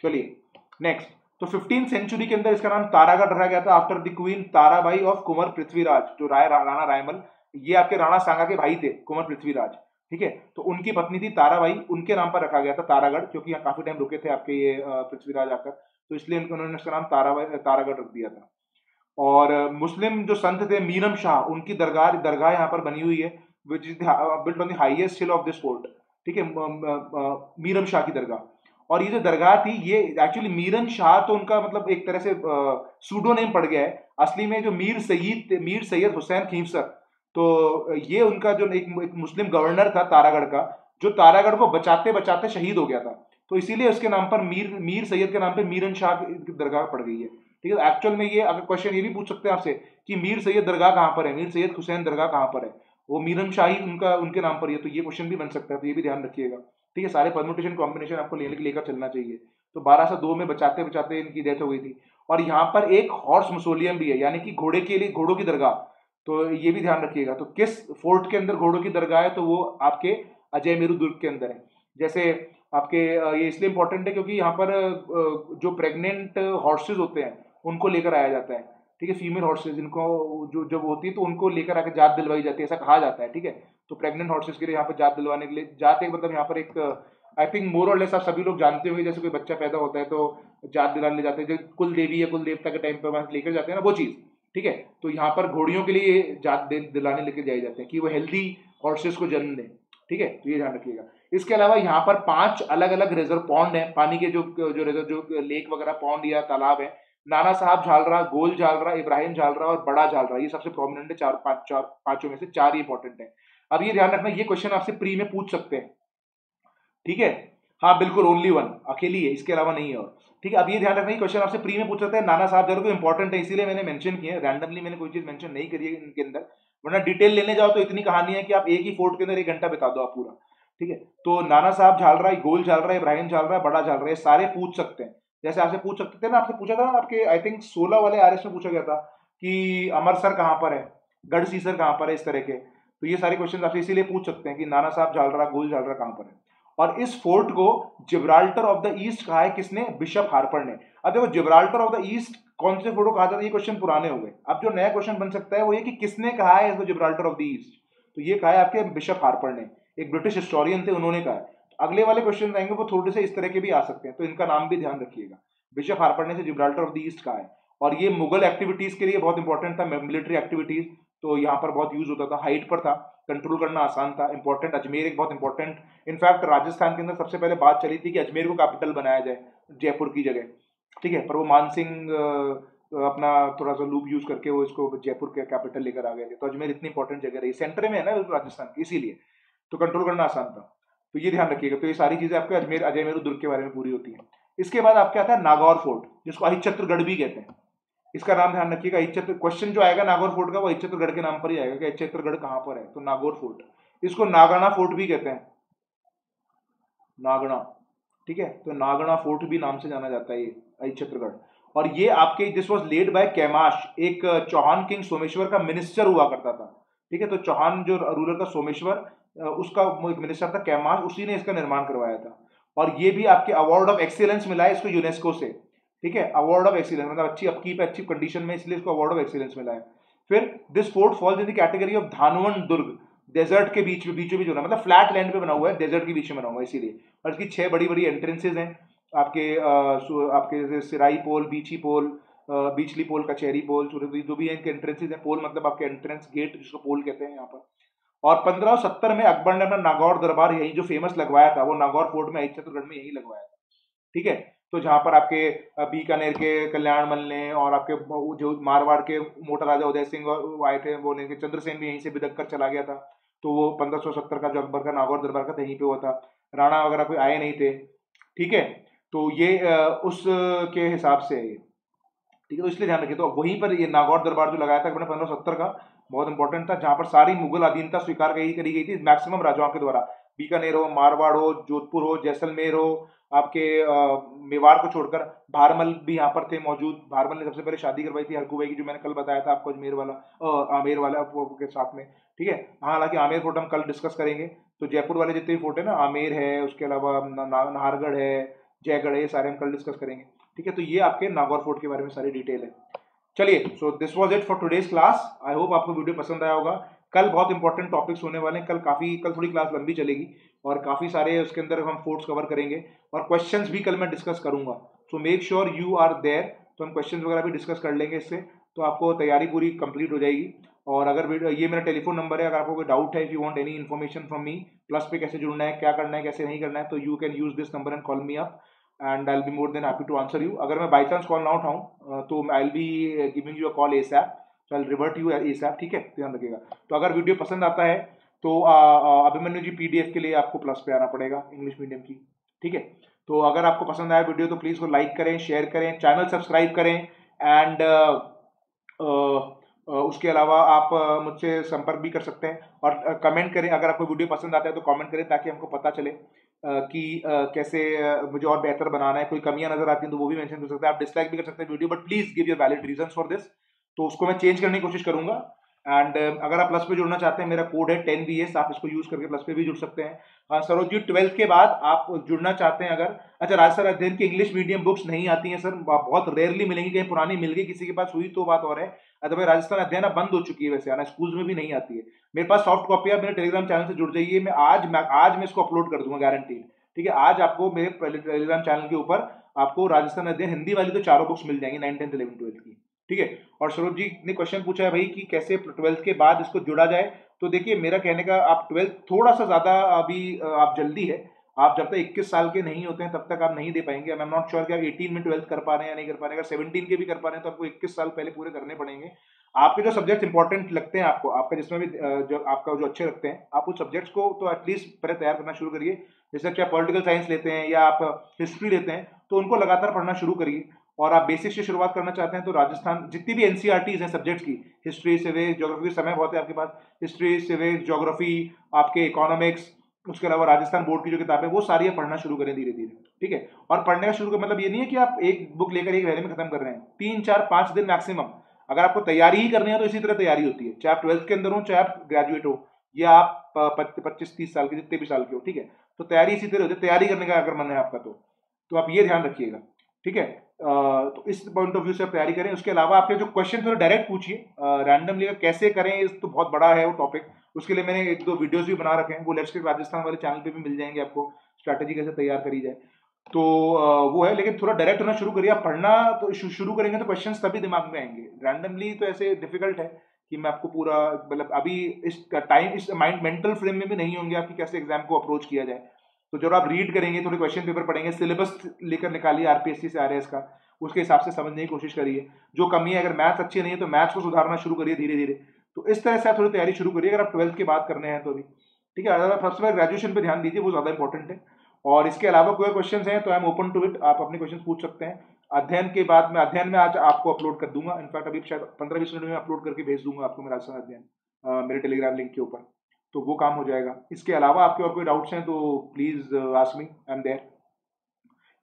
चलिए नेक्स्ट तो फिफ्टीन सेंचुरी के अंदर इसका नाम तारागढ़ रखा गया था after the queen Tarabai of Kunwar Prithviraj, जो राय, राणा रायमल, ये आपके राणा सांगा के भाई थे, कुंवर पृथ्वीराज। ठीक है? तो उनकी पत्नी थी ताराबाई, उनके नाम पर रखा गया था तारागढ़, क्योंकि यहाँ काफ़ी टाइम रुके थे आपके ये पृथ्वीराज आकर। तो इसलिए उन्होंने उसका नाम ताराबाई, तारागढ़ रख दिया था। और मुस्लिम जो संत थे मीरम शाह, उनकी दरगाह दरगाह यहाँ पर बनी हुई है। Which is built on the highest hill of this fort ठीक है? मीरम शाह की दरगाह। और ये जो दरगाह थी ये एक्चुअली मीरन शाह तो उनका मतलब एक तरह से सूडो नेम पड़ गया है। असली में जो मीर सईद मीर सैयद हुसैन खींसर तो ये उनका जो एक, एक मुस्लिम गवर्नर था तारागढ़ का जो तारागढ़ को बचाते बचाते शहीद हो गया था। तो इसीलिए उसके नाम पर मीर मीर सैयद के नाम पर मीरन शाह की दरगाह पड़ गई है। ठीक है? एक्चुअल में ये अगर क्वेश्चन ये भी पूछ सकते हैं आपसे कि मीर सैयद दरगाह कहाँ पर है? मीर सैयद हुसैन दरगाह कहाँ पर है? वो मीरम शाही उनका, उनके नाम पर है तो ये क्वेश्चन भी बन सकता है तो ये भी ध्यान रखिएगा। ठीक है, सारे परमुटेशन कॉम्बिनेशन आपको लेने के लेकर चलना चाहिए। तो बारह सौ दो में बचाते बचाते इनकी डेथ हो गई थी। और यहाँ पर एक हॉर्स मसोलियम भी है, यानी कि घोड़े के लिए, घोड़ों की दरगाह। तो ये भी ध्यान रखिएगा। तो किस फोर्ट के अंदर घोड़ों की दरगाह है तो वो आपके अजय मेरू दुर्ग के अंदर है। जैसे आपके ये इसलिए इंपॉर्टेंट है क्योंकि यहाँ पर जो प्रेग्नेंट हॉर्सेज होते हैं, उनको लेकर आया जाता है। ठीक है फीमेल हॉर्सेज जिनको जो, जब होती है तो उनको लेकर आकर जात दिलवाई जाती है, ऐसा कहा जाता है, ठीक है? तो प्रेग्नेंट हॉर्सेज के लिए यहाँ पर जात दिलवाने के लिए जात एक मतलब यहाँ पर एक आई थिंक मोर और लेस आप सभी लोग जानते होंगे, जैसे कोई बच्चा पैदा होता है तो जात दिलाने ले जाते हैं जो कुल देवी या कुल देवता के टाइम पर वहाँ लेकर जाते हैं ना, वो चीज़, ठीक है? तो यहाँ पर घोड़ियों के लिए जात दिलाने लेके जाए जाते हैं कि वो हेल्दी हॉर्सेज को जन्म दें, ठीक है? तो ये ध्यान रखिएगा। इसके अलावा यहाँ पर पाँच अलग अलग रिज़र्व पॉन्ड है, पानी के जो जो रिज़र्व जो लेक वगैरह पॉन्ड या तालाब है नाना साहब झालरा, गोल झालरा, इब्राहिम झालरा और बड़ा झालरा, ये सबसे प्रोमिनेंट है, चार, पाँच, चार, पाँचों में से चार ही इंपॉर्टेंट है। अब ये ध्यान रखना, ये क्वेश्चन आपसे प्री में पूछ सकते हैं। ठीक है? हाँ बिल्कुल ओनली वन अकेली है, इसके अलावा नहीं है और। ठीक है, अब ये ध्यान रखना, ये क्वेश्चन आपसे प्री में पूछ सकते हैं। नाना साहब ज़रूर इंपॉर्टेंट है, इसीलिए मैंने मेंशन किया रैंडमली मैंने कोई चीज़ मेंशन नहीं करी है इनके अंदर। वरना डिटेल लेने जाओ तो इतनी कहानी है कि आप एक ही फोर्ट के अंदर एक घंटा बिता दो आप पूरा। ठीक है? तो नाना साहब झाल रहा है गोल झाल रहा है इब्राहिम झाल रहा है बड़ा झाल रहा है सारे पूछ सकते हैं। जैसे आपसे पूछ सकते थे ना आपसे पूछा था आपके आई थिंक सोलह वाले आरएस में पूछा गया था कि अमरसर कहाँ पर है? गढ़ सीसर कहाँ पर है इस तरह के? तो ये सारे क्वेश्चन आपसे इसीलिए पूछ सकते हैं कि नाना साहब झाल रहा गोल झाल रहा कहाँ पर है? और इस फोर्ट को जिब्राल्टर ऑफ़ द ईस्ट कहा है किसने? बिशप हार्पर ने। अब देखो, जिब्राल्टर ऑफ़ द ईस्ट कौन से फ़ोटो कहा जाता है? ये क्वेश्चन पुराने हो गए। अब जो नया क्वेश्चन बन सकता है वो ये कि किसने कहा है इसको जिब्राल्टर ऑफ़ द ईस्ट तो ये कहा है आपके बिशप हार्पर ने। एक ब्रिटिश हिस्टोरियन थे, उन्होंने कहा है। तो अगले वाले क्वेश्चन आएँगे, वो थोड़े से इस तरह के भी आ सकते हैं तो इनका नाम भी ध्यान रखिएगा। बिशप हार्पर ने से जिब्राल्टर ऑफ़ द ईस्ट का है? और ये मुगल एक्टिविटीज़ के लिए बहुत इंपॉर्टेंट था मिलिट्री एक्टिविटीज़ तो यहाँ पर बहुत यूज़ होता था हाइट पर था कंट्रोल करना आसान था इंपॉर्टेंट अजमेर एक बहुत इंपॉर्टेंट इनफैक्ट राजस्थान के अंदर सबसे पहले बात चली थी कि अजमेर को कैपिटल बनाया जाए, जयपुर की जगह। ठीक है, पर वो मानसिंह अपना थोड़ा सा लूप यूज़ करके वो इसको जयपुर के कैपिटल लेकर आ गए थे। तो अजमेर इतनी इंपॉर्टेंट जगह रही। सेंटर में है ना राजस्थान की इसीलिए। तो कंट्रोल करना आसान था। तो ये ध्यान रखिएगा। तो ये सारी चीज़ें आपके अजमेर अजमेर दुर्ग के बारे में पूरी होती है। इसके बाद आपके आता है नागौर फोर्ट, जिसको अहिच्छत्रगढ़ भी कहते हैं। इसका नाम ध्यान रखिएगा इच्छत्र क्वेश्चन जो आएगा नागौर फोर्ट का, वो इच्छत्रगढ़ के नाम पर ही आएगा कि इच्छत्रगढ़ कहाँ पर है? तो नागौर फोर्ट। इसको नागणा फोर्ट भी कहते हैं। नागणा, ठीक है? तो नागणा फोर्ट भी नाम से जाना जाता है ये इच्छत्रगढ़ और ये आपके this was led by Kaimash एक चौहान किंग सोमेश्वर का मिनिस्टर हुआ करता था। ठीक है? तो चौहान जो रूलर था सोमेश्वर उसका एक मिनिस्टर था कैमाश उसी ने इसका निर्माण करवाया था। और ये भी आपके अवार्ड ऑफ़ एक्सीलेंस मिला है इसको यूनेस्को से। ठीक है? अवार्ड ऑफ़ एक्सीलेंस मतलब अच्छी अपकी पे अच्छी कंडीशन में इसलिए इसको अवार्ड ऑफ़ एक्सीलेंस मिला है। फिर this fort falls in the category of धानवन Durg desert के बीच में बीचों बीच होना मतलब फ्लैट लैंड पे बना हुआ है डेजर्ट के बीच में बना हुआ है इसीलिए। और इसकी छह बड़ी बड़ी एंट्रेंसेज हैं। आपके आपके जैसे सिराई पोल बीची पोल बीचली पोल कचहरी पोल जो भी इनके एंट्रेंसेज हैं। पोल मतलब आपके एंट्रेंस गेट जिसको पोल कहते हैं यहाँ पर। और पंद्रह सत्तर में अकबर ने अपना नागौर दरबार, यही जो फ़ेमस लगवाया था, वो नागौर फोर्ट में छत्तीसगढ़ में यही लगवाया था। ठीक है? तो जहाँ पर आपके बीकानेर के कल्याण मल ने और आपके जो मारवाड़ के मोटा राजा उदय सिंह आए थे, वो चंद्रसेन भी यहीं से बिदक कर चला गया था। तो वो पंद्रह सौ सत्तर का जो अकबर का नागौर दरबार का यहीं पे हुआ था। राणा वगैरह कोई आए नहीं थे। ठीक है? तो ये उस, के हिसाब से ठीक है? तो इसलिए ध्यान रखिए तो वहीं पर ये नागौर दरबार जो लगाया था पंद्रह सत्तर का बहुत इंपॉर्टेंट था, जहाँ पर सारी मुगल अधीनता स्वीकार करी गई थी मैक्सिमम राजाओं के द्वारा। बीकानेर हो, मारवाड़ हो, जोधपुर हो, जैसलमेर हो, आपके मेवाड़ को छोड़कर भारमल भी यहाँ पर थे मौजूद। भारमल ने सबसे पहले शादी करवाई थी हरकू भाई की, जो मैंने कल बताया था आपको, अजमेर वाला आमेर वाला के साथ में, ठीक हाँ? हालाँकि आमेर फोर्ट हम कल डिस्कस करेंगे। तो जयपुर वाले जितने भी फोर्ट है ना, आमेर है, उसके अलावा नाहरगढ़ है, जयगढ़ है, ये सारे हम कल डिस्कस करेंगे, ठीक है? तो ये आपके नागौर फोर्ट के बारे में सारी डिटेल है। चलिए so this was it for today's class I hope आपको वीडियो पसंद आया होगा। कल बहुत इंपॉर्टेंट टॉपिक्स होने वाले हैं। कल काफ़ी, कल थोड़ी क्लास लंबी चलेगी और काफ़ी सारे उसके अंदर हम फोर्ट्स कवर करेंगे और क्वेश्चंस भी कल मैं डिस्कस करूँगा। So make sure you are there तो हम क्वेश्चन वगैरह भी डिस्कस कर लेंगे इससे। तो आपको तैयारी पूरी कंप्लीट हो जाएगी। और अगर ये मेरा टेलीफोन नंबर है। अगर आपको कोई डाउट है if you want any information from me plus पे कैसे जुड़ना है, क्या करना है, कैसे नहीं करना है तो you can use this number and call me up and I be more than happy to answer you अगर मैं बाई चांस कॉल ना उठाऊँ तो I be giving you a call as app तो I revert you as app ठीक है? ध्यान रखिएगा। तो अगर वीडियो पसंद आता है तो अभिमन्यु जी पीडीएफ के लिए आपको प्लस पे आना पड़ेगा इंग्लिश मीडियम की, ठीक है? तो अगर आपको पसंद आया वीडियो तो प्लीज़ को लाइक करें शेयर करें चैनल सब्सक्राइब करें एंड उसके अलावा आप मुझसे संपर्क भी कर सकते हैं। और कमेंट करें, अगर आपको वीडियो पसंद आता है तो कमेंट करें, ताकि हमको पता चले कि कैसे मुझे और बेहतर बनाना है, कोई कमियाँ नज़र आती हैं तो वो भी मेंशन कर सकते हैं। आप डिसलाइक भी कर सकते हैं video but please give your valid reason for this तो उसको मैं चेंज करने की कोशिश करूँगा। एंड अगर आप प्लस पे जुड़ना चाहते हैं, मेरा कोड है टेन बी एस आप इसको यूज़ करके प्लस पे भी जुड़ सकते हैं। हाँ सरोज जी ट्वेल्थ के बाद आप जुड़ना चाहते हैं अगर। अच्छा राजस्थान अध्ययन की इंग्लिश मीडियम बुक्स नहीं आती हैं, सर, बहुत रेयरली मिलेंगी, कहीं पुरानी मिल गई, किसी के पास हुई तो बात और है। अदरवाइज़ राजस्थान अध्ययन बंद हो चुकी है वैसे आना स्कूल में भी नहीं आती है। मेरे पास सॉफ्ट कॉपी आप मेरे टेलीग्राम चैनल से जुड़ जाइए। मैं आज मैं आज मैं इसको अपलोड कर दूँगा गारंटी ठीक है? आज आपको मेरे टेलीग्राम चैनल के ऊपर आपको राजस्थान अध्ययन हिंदी वाली तो चारों बुक्स मिल जाएँगी नाइन टेंथ इलेवन ट्वेल्थ की। ठीक है? और सरोज जी, ने क्वेश्चन पूछा है भाई कि कैसे ट्वेल्थ के बाद इसको जुड़ा जाए? तो देखिए, मेरा कहने का आप ट्वेल्थ थोड़ा सा ज़्यादा अभी आप जल्दी है। आप जब तक इक्कीस साल के नहीं होते हैं, तब तक आप नहीं दे पाएँगे। आई एम नॉट श्योर कि आप एटीन में ट्वेल्थ कर पा रहे हैं या नहीं कर पा रहे हैं। अगर सेवनटीन के भी कर पा रहे हैं तो आपको इक्कीस साल पहले पूरे करने पड़ेंगे। आपके जो सब्जेक्ट इंपॉर्टेंट लगते हैं आपको, आपका जिसमें भी जो, आपका जो अच्छे लगते हैं, आप उस सब्जेक्ट्स को तो एटलीस्ट पहले तैयार करना शुरू करिए। जैसे कि आप पॉलिटिकल साइंस लेते हैं या आप हिस्ट्री लेते हैं तो उनको लगातार पढ़ना शुरू करिए। और आप बेसिक से शुरुआत करना चाहते हैं तो राजस्थान, जितनी भी एनसीईआरटीज हैं सब्जेक्ट्स की हिस्ट्री सिविक्स जोग्राफी समय बहुत है आपके पास। हिस्ट्री सिविक्स जोग्राफी आपके इकोनॉमिक्स उसके अलावा राजस्थान बोर्ड की जो किताबें वो सारी आप पढ़ना शुरू करें धीरे धीरे ठीक है? और पढ़ने का शुरू का मतलब ये नहीं है कि आप एक बुक लेकर एक महीने में खत्म कर रहे हैं। तीन, चार, पाँच दिन मैक्सिमम। अगर आपको तैयारी ही करनी है तो इसी तरह तैयारी होती है। चाहे आप ट्वेल्थ के अंदर हो, चाहे आप ग्रेजुएट हो, या आप पच्चीस, तीस साल के, जितने भी साल के हो, ठीक है? तो तैयारी इसी तरह होती है। तैयारी करने का अगर मन है आपका तो तो आप ये ध्यान रखिएगा, ठीक है? तो इस पॉइंट ऑफ़ व्यू से तैयारी करें। उसके अलावा आपके जो क्वेश्चन थे डायरेक्ट पूछिए रैंडमली कैसे करें इस तो बहुत बड़ा है वो टॉपिक उसके लिए मैंने एक दो वीडियोस भी बना रखे हैं, वो लेट्स राजस्थान वाले चैनल पे भी मिल जाएँगे आपको स्ट्रैटेजी कैसे तैयार करी जाए। तो वो है, लेकिन थोड़ा डायरेक्ट होना शुरू करिए। आप पढ़ना तो शुरू करेंगे तो क्वेश्चन तभी दिमाग में आएँगे। रैंडमली तो ऐसे डिफ़िकल्ट है कि मैं आपको पूरा मतलब अभी इस टाइम इस माइंड मेंटल फ्रेम में भी नहीं होंगे आपकी कैसे एग्ज़ाम को अप्रोच किया जाए। तो जब आप रीड करेंगे, थोड़े क्वेश्चन पेपर पढ़ेंगे सिलेबस लेकर निकालिए आरपीएससी से आ रहे हैं इसका उसके हिसाब से समझने की कोशिश करिए। जो कमी है, अगर मैथ्स अच्छी नहीं है तो मैथ्स को सुधारना शुरू करिए धीरे धीरे तो इस तरह से आप थोड़ी तैयारी शुरू करिए, अगर आप ट्वेल्थ के बाद करने हैं तो अभी ठीक है, अगर फ़र्स्ट बार ग्रेजुएशन पर ध्यान दीजिए, वो ज़्यादा इंपॉर्टेंट है। और इसके अलावा कोई क्वेश्चन हैं तो I am open to it आप अपने क्वेश्चन पूछ सकते हैं। अध्ययन के बाद में, अध्ययन में आज आपको अपलोड कर दूँगा। इनफैक्ट अभी शायद पंद्रह बीस मिनट में अपलोड करके भेज दूँगा आपको मेरा अध्ययन मेरे टेलीग्राम लिंक के ऊपर। तो वो काम हो जाएगा। इसके अलावा आपके और कोई डाउट्स हैं तो please ask me I am there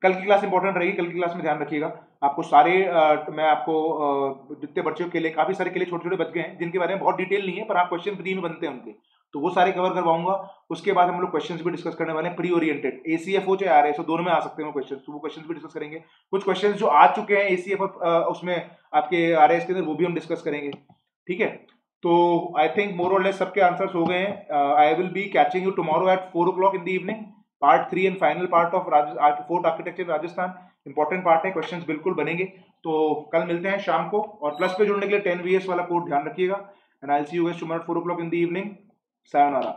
कल की क्लास इंपॉर्टेंट रहेगी कल की क्लास में ध्यान रखिएगा। आपको सारे आ, मैं आपको जितने बच्चों के लिए काफ़ी सारे के लिए छोटे छोटे बच गए हैं जिनके बारे में बहुत डिटेल नहीं है पर आप क्वेश्चन फ्री में बनते हैं उनके। तो वो सारे कवर करवाऊँगा। उसके बाद हम लोग क्वेश्चन भी डिस्कस करने वाले हैं pre oriented A C F हो चाहे आर एस दोनों में आ सकते हैं क्वेश्चन तो वो क्वेश्चन भी डिस्कस करेंगे। कुछ क्वेश्चन जो आ चुके हैं एसीएफ और उसमें आपके आर एस के अंदर वो भी हम डिस्कस करेंगे। ठीक है? तो आई थिंक मोर और लेस सबके आंसर्स हो गए हैं। I will be catching you tomorrow at four o'clock in the evening part three and final part of fort architecture Rajasthan important part है क्वेश्चंस बिल्कुल बनेंगे। तो कल मिलते हैं शाम को, और प्लस पे जुड़ने के लिए टेन वी वाला कोड ध्यान रखिएगा। And I see you as tomorrow four o'clock in the evening sayonara.